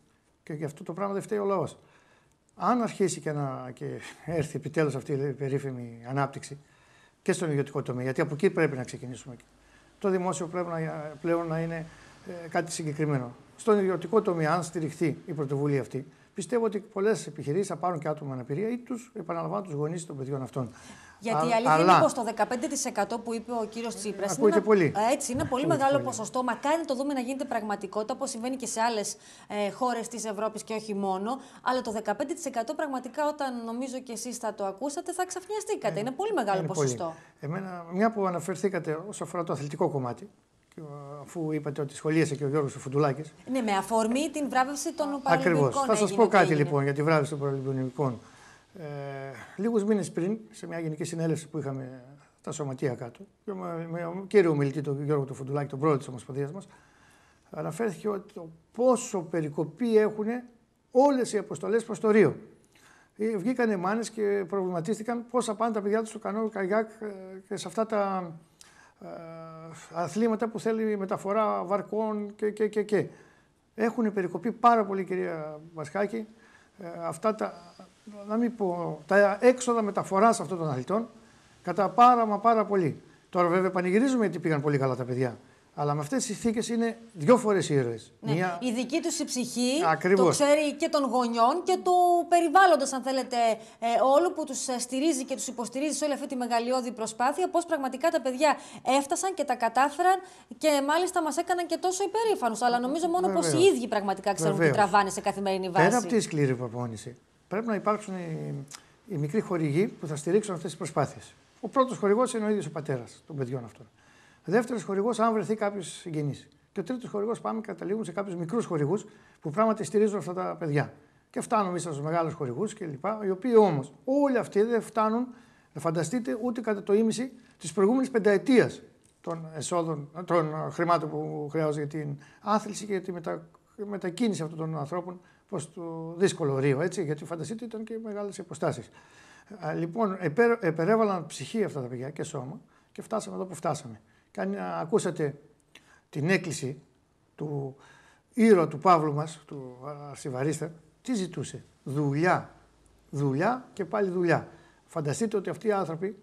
και γι' αυτό το πράγμα δεν φταίει ο λαός. Αν αρχίσει και, να, και έρθει επιτέλους αυτή η περίφημη ανάπτυξη και στον ιδιωτικό τομέα, γιατί από εκεί πρέπει να ξεκινήσουμε. Το δημόσιο πρέπει να, πλέον να είναι ε, κάτι συγκεκριμένο. Στον ιδιωτικό τομέα, αν στηριχθεί η πρωτοβουλία αυτή, πιστεύω ότι πολλές επιχειρήσεις θα πάρουν και άτομα με αναπηρία ή τους επαναλαμβάνουν τους γονείς των παιδιών αυτών. Γιατί η αλήθεια αλλά... είναι πως το 15% που είπε ο κύριος Τσίπρας είναι, ένα... πολύ. Έτσι, είναι πολύ μεγάλο πολύ. ποσοστό. Μακάρι να το δούμε να γίνεται πραγματικότητα, όπως συμβαίνει και σε άλλες ε, χώρες της Ευρώπης και όχι μόνο. Αλλά το 15% πραγματικά, όταν νομίζω και εσείς θα το ακούσατε, θα ξαφνιαστήκατε. Ε, είναι πολύ μεγάλο είναι ποσοστό. Πολύ. Εμένα, μια που αναφερθήκατε όσο αφορά το αθλητικό κομμάτι, αφού είπατε ότι σχολίασε και ο Γιώργος Φουντουλάκης. Ναι, με αφορμή την βράβευση των Παραλυμπικών. Ακριβώς. Θα σας πω κάτι λοιπόν για τη βράβευση των Παραλυμπικών. Ε, λίγους μήνες πριν, σε μια γενική συνέλευση που είχαμε τα σωματεία κάτω, με, με κύριος μιλητή, τον Γιώργο του Φουντουλάκη, τον πρόεδρο της Ομοσπονδίας μας, αναφέρθηκε ότι το πόσο περικοπή έχουν όλες οι αποστολές προς το Ρίο. Ε, βγήκαν μάνες και προβληματίστηκαν πώς θα πάνε τα παιδιά τους στο κανό Καγιάκ ε, και σε αυτά τα ε, αθλήματα που θέλει μεταφορά βαρκών και, και, και, και. Έχουν περικοπεί πάρα πολύ, κυρία Βασχάκη, ε, αυτά τα, να μην πω, τα έξοδα μεταφοράς αυτών των αθλητών κατά πάρα μα πάρα πολύ. Τώρα βέβαια πανηγυρίζουμε γιατί πήγαν πολύ καλά τα παιδιά. Αλλά με αυτές τις συνθήκε είναι δύο φορές ήρωες. Ναι. Μια... Η δική τους η ψυχή Ακριβώς. το ξέρει και των γονιών και του περιβάλλοντος, αν θέλετε, ε, όλου που τους στηρίζει και τους υποστηρίζει σε όλη αυτή τη μεγαλειώδη προσπάθεια. Πώς πραγματικά τα παιδιά έφτασαν και τα κατάφεραν και μάλιστα μας έκαναν και τόσο υπερήφανους. Αλλά νομίζω μόνο πως οι Βεβαίως. ίδιοι πραγματικά ξέρουν τι Βεβαίως. τραβάνε σε καθημερινή βάση. Πέρα από τη σκληρή προπόνηση, πρέπει να υπάρξουν οι, οι μικροί χορηγοί που θα στηρίξουν αυτές τις προσπάθειες. Ο πρώτος χορηγός είναι ο ίδιος ο πατέρας των παιδιών αυτών. Ο δεύτερος χορηγός, αν βρεθεί κάποιος συγγενής. Και ο τρίτος χορηγός, πάμε και καταλήγουμε σε κάποιους μικρούς χορηγούς που πράγματι στηρίζουν αυτά τα παιδιά. Και φτάνουμε εμεί στους μεγάλους χορηγούς κλπ. Οι οποίοι όμως όλοι αυτοί δεν φτάνουν, να φανταστείτε, ούτε κατά το ίμιση της προηγούμενης πενταετίας των εσόδων, των χρημάτων που χρειάζονται για την άθληση και για τη μετα, μετακίνηση αυτών των ανθρώπων προς το δύσκολο ρίο. Έτσι, γιατί φανταστείτε ήταν και μεγάλες υποστάσεις. Λοιπόν, επέ, επερέβαλαν ψυχή αυτά τα παιδιά και σώμα και φτάσαμε εδώ που φτάσαμε. Και αν α, ακούσατε την έκκληση του ήρωα του Παύλου μας, του Αρσιβαρίστα, τι ζητούσε; Δουλειά. Δουλειά και πάλι δουλειά. Φανταστείτε ότι αυτοί οι άνθρωποι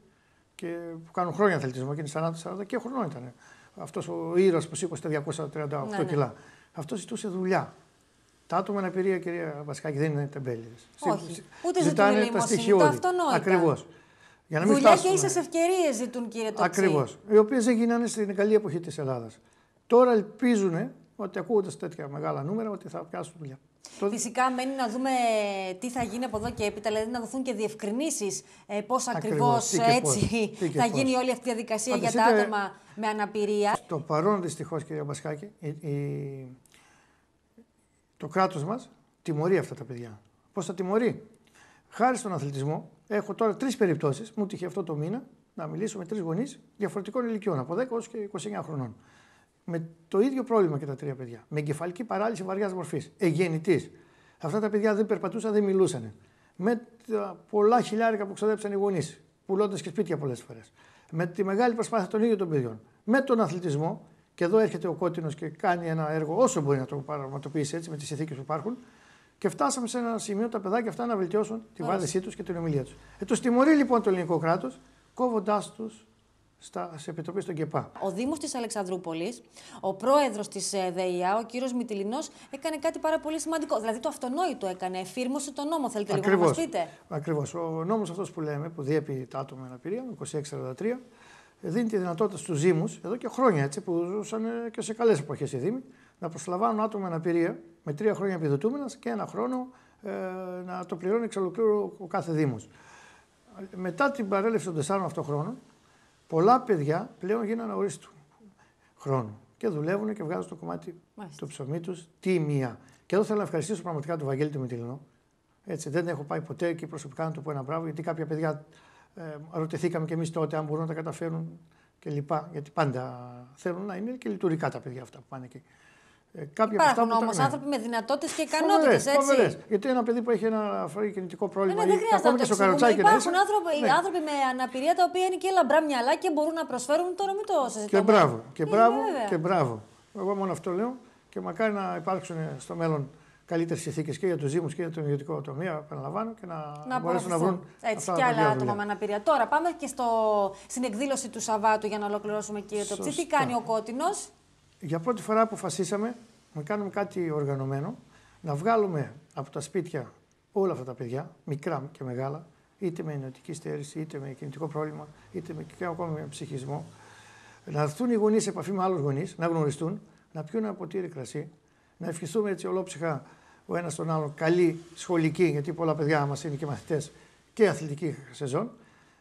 και που κάνουν χρόνια αθλητισμό και είναι 40-40 και χρονών ήταν. Αυτός ο ήρωας που σήκωσε τα 238 Ναι, ναι. κιλά. Αυτός ζητούσε δουλειά. Τα άτομα με αναπηρία, κυρία Βασικάκη, δεν είναι τεμπέληδες. Όχι. Ούτε ζητούν Ζητάνε τα ελεημοσύνη, στοιχειώδη. το αυτονόητα. Ακριβώς. Για να μην Δουλειά και φτάσουμε- ίσες ευκαιρίες ζητούν, κύριε Τοξή. Ακριβώς. Οι οποίες δεν γίνανε στην καλή εποχή της Ελλάδας. Τώρα ελπίζουν ότι ακούγοντας τέτοια μεγάλα νούμερα ότι θα πιάσουν δουλειά. Το- Φυσικά μένει να δούμε τι θα γίνει από εδώ και έπειτα, δηλαδή να δοθούν και διευκρινήσεις ε, πώς ακριβώς Ακριβώς, τι και πώς, έτσι τι και θα πώς. γίνει όλη αυτή η διαδικασία για τα Φανταστείτε- άτομα με αναπηρία. Στο παρόν δυστυχώς, κυρία Μπασκάκη, η, η- το κράτος μας τιμωρεί αυτά τα παιδιά. Πώς τα τιμωρεί; Χάρη στον αθλητισμό, έχω τώρα τρεις περιπτώσεις. Μου τύχε αυτό το μήνα να μιλήσω με τρεις γονείς διαφορετικών ηλικιών, από 10 έως και 29 χρονών. Με το ίδιο πρόβλημα και τα τρία παιδιά. Με εγκεφαλική παράλυση βαριάς μορφής. Εγεννητής. Αυτά τα παιδιά δεν περπατούσαν, δεν μιλούσαν. Με τα πολλά χιλιάρικα που ξοδέψαν οι γονείς, πουλώντας και σπίτια πολλές φορές. Με τη μεγάλη προσπάθεια των ίδιων των παιδιών. Με τον αθλητισμό, και εδώ έρχεται ο Κότινο και κάνει ένα έργο όσο μπορεί να το πραγματοποιήσει έτσι με τις συνθήκες που υπάρχουν. Και φτάσαμε σε ένα σημείο τα παιδάκια αυτά να βελτιώσουν τη βάθησή τους και την ομιλία τους. Ε, τους τιμωρεί λοιπόν το ελληνικό κράτος, κόβοντάς τους σε επιτροπή στον ΚΕΠΑ. Ο Δήμος της Αλεξανδρούπολης, ο πρόεδρος της ε, ΔΕΙΑ, ο κύριος Μητυλινός, έκανε κάτι πάρα πολύ σημαντικό. Δηλαδή το αυτονόητο έκανε, εφήρμοσε τον νόμο. Θέλετε λίγο να μας πείτε. Ακριβώς. Ο νόμος αυτός που λέμε, που διέπει τα άτομα με αναπηρία, ο 2643, δίνει τη δυνατότητα στους Δήμους, εδώ και χρόνια έτσι, που ζούσαν ε, και σε καλές εποχές οι Δήμοι, να προσλαμβάνουν άτομα με αναπηρία με τρία χρόνια επιδοτούμενα και ένα χρόνο ε, να το πληρώνει εξ ολοκλήρου ο κάθε Δήμος. Μετά την παρέλευση των τεσσάρων αυτών χρόνων, πολλά παιδιά πλέον γίνανε ορίστου χρόνου και δουλεύουν και βγάζουν το κομμάτι Μάλιστα. του ψωμί τους τίμια. Και εδώ θέλω να ευχαριστήσω πραγματικά τον Βαγγέλη του Μητυλινό. Έτσι, δεν έχω πάει ποτέ και προσωπικά να του πω ένα μπράβο, γιατί κάποια παιδιά ε, ρωτηθήκαμε και εμείς τότε αν μπορούν να τα καταφέρουν κλπ. Γιατί πάντα θέλουν να είναι και λειτουργικά τα παιδιά αυτά που πάνε εκεί. Ε, κάποια από αυτά Υπάρχουν που τα- όμως ναι. άνθρωποι με δυνατότητες και Φοβερές, ικανότητες, έτσι. φοβερές. Γιατί ένα παιδί που έχει ένα φρύ κινητικό Ναι, πρόβλημα ναι, δεν ή χρειάζεται ακόμα να και το στο εξηγούμε. καροτσάκι να Υπάρχουν είσαι. άνθρωποι, ναι. άνθρωποι με αναπηρία τα οποία είναι και λαμπρά μυαλά και μπορούν να προσφέρουν τώρα μην το συζητάμε. Και μπράβο, και Ναι, μπράβο, βέβαια. και μπράβο. Εγώ μόνο αυτό λέω και μακάρι να υπάρξουν στο μέλλον καλύτερες συνθήκες και για τους Δήμους και για τον ιδιωτικό τομέα, επαναλαμβάνω, και να, να μπορέσουν να βρουν απορροφηθούν. Έτσι, αυτά και τα άλλα παιδιά άτομα δουλειά. με αναπηρία. Τώρα πάμε και στο, στην εκδήλωση του Σαββάτου για να ολοκληρώσουμε, κύριε Τοψή. Τι Σωστά. κάνει ο Κότινο. Για πρώτη φορά αποφασίσαμε να κάνουμε κάτι οργανωμένο, να βγάλουμε από τα σπίτια όλα αυτά τα παιδιά, μικρά και μεγάλα, είτε με ενωτική στέρηση, είτε με κινητικό πρόβλημα, είτε με, και ακόμα με ψυχισμό, να έρθουν οι γονείς σε επαφή με άλλους γονείς, να γνωριστούν, να πιούν ένα ποτήρι κρασί, να ευχηθούμε έτσι ολόψυχα ο ένας τον άλλον καλή σχολική, γιατί πολλά παιδιά μας είναι και μαθητές και αθλητική σεζόν.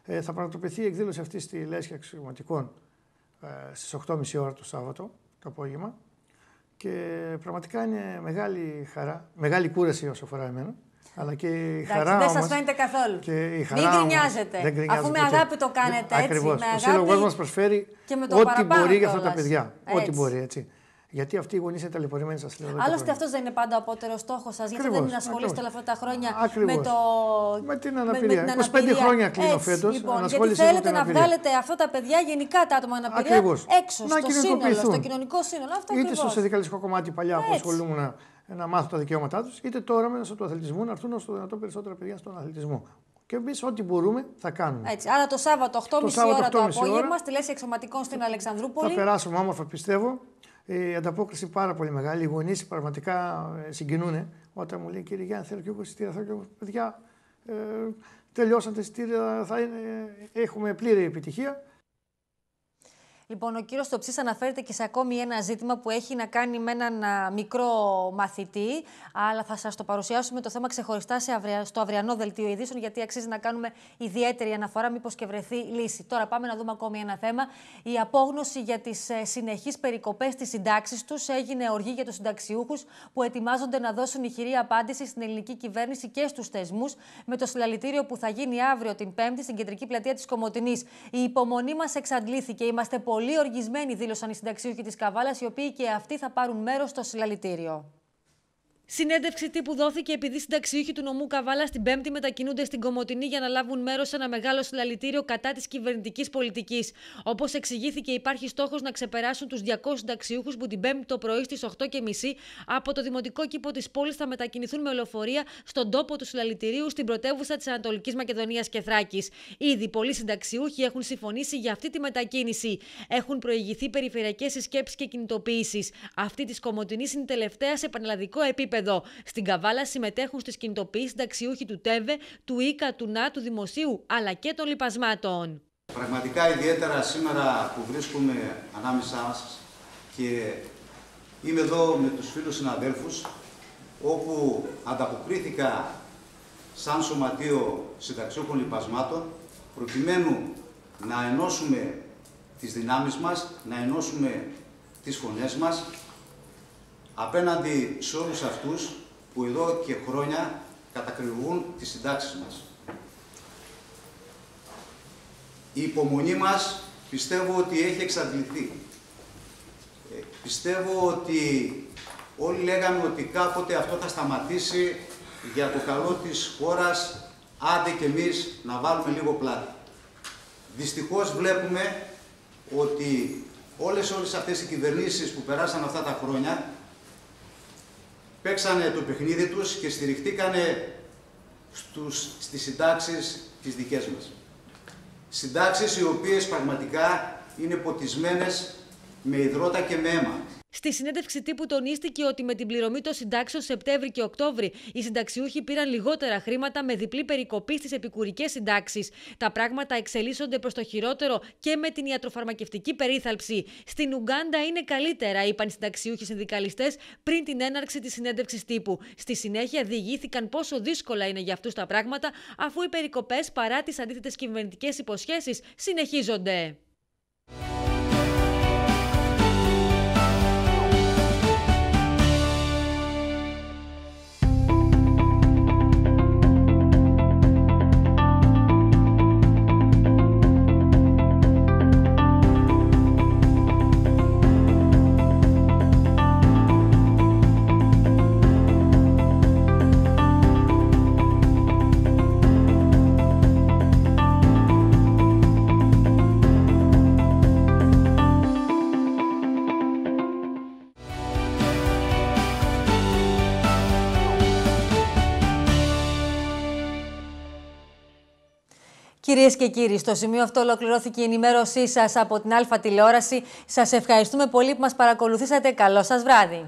Ε, θα πραγματοποιηθεί η εκδήλωση αυτή στη Λέσχη Αξιωματικών ε, στις 8.30 ώρα το Σάββατο το απόγευμα και πραγματικά είναι μεγάλη χαρά, μεγάλη κούραση όσο αφορά εμένα, αλλά και η Εντάξει, χαρά δεν όμως, σα φαίνεται καθόλου. και η χαρά Μην όμως- γκρινιάζετε. δεν γκρινιάζω Αφού με ποτέ. αγάπη το κάνετε έτσι. Ακριβώς. Με Ο αγάπη Σύλλογος μας προσφέρει και με το ό,τι παραπάνω μπορεί για αυτά τα κιόλας. παιδιά. Ό,τι Έτσι. μπορεί, έτσι. Γιατί αυτοί οι γονείς είναι ταλαιπωρημένοι σας λέω. εδώ και Άλλωστε, χρόνια. αυτός δεν είναι πάντα ο απότερο στόχος σας. Γιατί Ακριβώς, δεν είναι να ασχολείστε όλα ακριβώς. αυτά τα χρόνια Ακριβώς. με, το... Με την αναπηρία. 25 χρόνια κλείνω Έτσι, φέτος, Λοιπόν, γιατί ανασχόληση με θέλετε την να αναπηρία. βγάλετε αυτά τα παιδιά, γενικά τα άτομα με αναπηρία, Ακριβώς. έξω, Να στο σύνολο, κοινωνικοποιηθούν. στο κοινωνικό σύνολο. Αυτό είτε στο ακριβώς. συνδικαλιστικό κομμάτι παλιά που Έτσι. ασχολούμουν να, να μάθουν τα δικαιώματά τους, είτε τώρα μέσω του αθλητισμού να έρθουν όσο το δυνατόν περισσότερα παιδιά στον αθλητισμό. Και εμείς ό,τι μπορούμε θα κάνουμε. Έτσι. Άρα το Σάββατο 8.30 Σάββατο ώρα το 8.30 απόγευμα ώρα. στη Λέση Εξωματικών στην Αλεξανδρούπολη. Θα περάσουμε όμορφα, πιστεύω. Η ανταπόκριση πάρα πολύ μεγάλη. Οι γονείς πραγματικά ε, συγκινούν όταν μου λέει κύριε Γιάννη, θέλω και εγώ εισιτήρια. Θέλω και εγώ. Παιδιά, ε, τελειώσαν τα εισιτήρια, θα είναι, έχουμε πλήρη επιτυχία. Λοιπόν, ο κύριος Στοψή αναφέρεται και σε ακόμη ένα ζήτημα που έχει να κάνει με έναν α, μικρό μαθητή. Αλλά θα σας το παρουσιάσουμε το θέμα ξεχωριστά σε αυρια... στο αυριανό δελτίο ειδήσεων, γιατί αξίζει να κάνουμε ιδιαίτερη αναφορά, μήπως και βρεθεί λύση. Τώρα πάμε να δούμε ακόμη ένα θέμα. Η απόγνωση για τις ε, συνεχείς περικοπές της συντάξης τους έγινε οργή για τους συνταξιούχους που ετοιμάζονται να δώσουν ηχηρή απάντηση στην ελληνική κυβέρνηση και στους θεσμούς με το συλλαλητήριο που θα γίνει αύριο την Πέμπτη στην κεντρική πλατεία της Κομωτινής. Η υπομονή μας εξαντλήθηκε. Είμαστε πολύ πολύ οργισμένοι, δήλωσαν οι συνταξιούχοι της Καβάλας, οι οποίοι και αυτοί θα πάρουν μέρος στο συλλαλητήριο. Συνέντευξη τύπου δόθηκε επειδή οι συνταξιούχοι του νομού Καβάλα την Πέμπτη μετακινούνται στην Κομωτινή για να λάβουν μέρος σε ένα μεγάλο συλλαλητήριο κατά της κυβερνητικής πολιτικής. Όπως εξηγήθηκε, υπάρχει στόχος να ξεπεράσουν τους 200 συνταξιούχους που την Πέμπτη το πρωί στις 8.30 από το δημοτικό κήπο της πόλης θα μετακινηθούν με ολοφορία στον τόπο του συλλαλητηρίου στην πρωτεύουσα της Ανατολικής Μακεδονίας και Θράκης. Ήδη πολλοί συνταξιούχοι έχουν συμφωνήσει για αυτή τη μετακίνηση. Έχουν προηγηθεί περιφερειακές συσκέψεις και κινητοποιήσεις. Αυτή της Κομωτινής είναι η τελευταία σε πανελλαδικό επίπεδο. Στην Καβάλα συμμετέχουν στις κινητοποιήσεις συνταξιούχοι του ΤΕΒΕ, του ΙΚΑ, του ΝΑ, του Δημοσίου αλλά και των λοιπασμάτων. Πραγματικά ιδιαίτερα σήμερα που βρίσκομαι ανάμεσά μας και είμαι εδώ με τους φίλους συναδέλφους όπου ανταποκρίθηκα σαν σωματείο συνταξιούχων λοιπασμάτων προκειμένου να ενώσουμε τις δυνάμεις μας, να ενώσουμε τις φωνές μας απέναντι σε όλους αυτούς που εδώ και χρόνια κατακριβούν τις συντάξεις μας. Η υπομονή μας πιστεύω ότι έχει εξαντληθεί. Ε, πιστεύω ότι όλοι λέγαμε ότι κάποτε αυτό θα σταματήσει για το καλό της χώρας, άντε και εμείς να βάλουμε λίγο πλάτη. Δυστυχώς βλέπουμε ότι όλες, όλες αυτές οι κυβερνήσεις που περάσαν αυτά τα χρόνια παίξανε το παιχνίδι τους και στηριχτήκανε στους, στις συντάξεις τις δικές μας. Συντάξεις οι οποίες πραγματικά είναι ποτισμένες με υδρότα και με αίμα. Στη συνέντευξη τύπου τονίστηκε ότι με την πληρωμή των συντάξεων Σεπτέμβρη και Οκτώβρη, οι συνταξιούχοι πήραν λιγότερα χρήματα με διπλή περικοπή στις επικουρικές συντάξεις. Τα πράγματα εξελίσσονται προς το χειρότερο και με την ιατροφαρμακευτική περίθαλψη. Στην Ουγγάντα είναι καλύτερα, είπαν οι συνταξιούχοι συνδικαλιστές πριν την έναρξη της συνέντευξης τύπου. Στη συνέχεια διηγήθηκαν πόσο δύσκολα είναι για αυτούς τα πράγματα, αφού οι περικοπές παρά τις αντίθετες κυβερνητικές υποσχέσεις συνεχίζονται. Κυρίες και κύριοι, στο σημείο αυτό ολοκληρώθηκε η ενημέρωσή σας από την Α Τηλεόραση. Σας ευχαριστούμε πολύ που μας παρακολουθήσατε. Καλό σας βράδυ.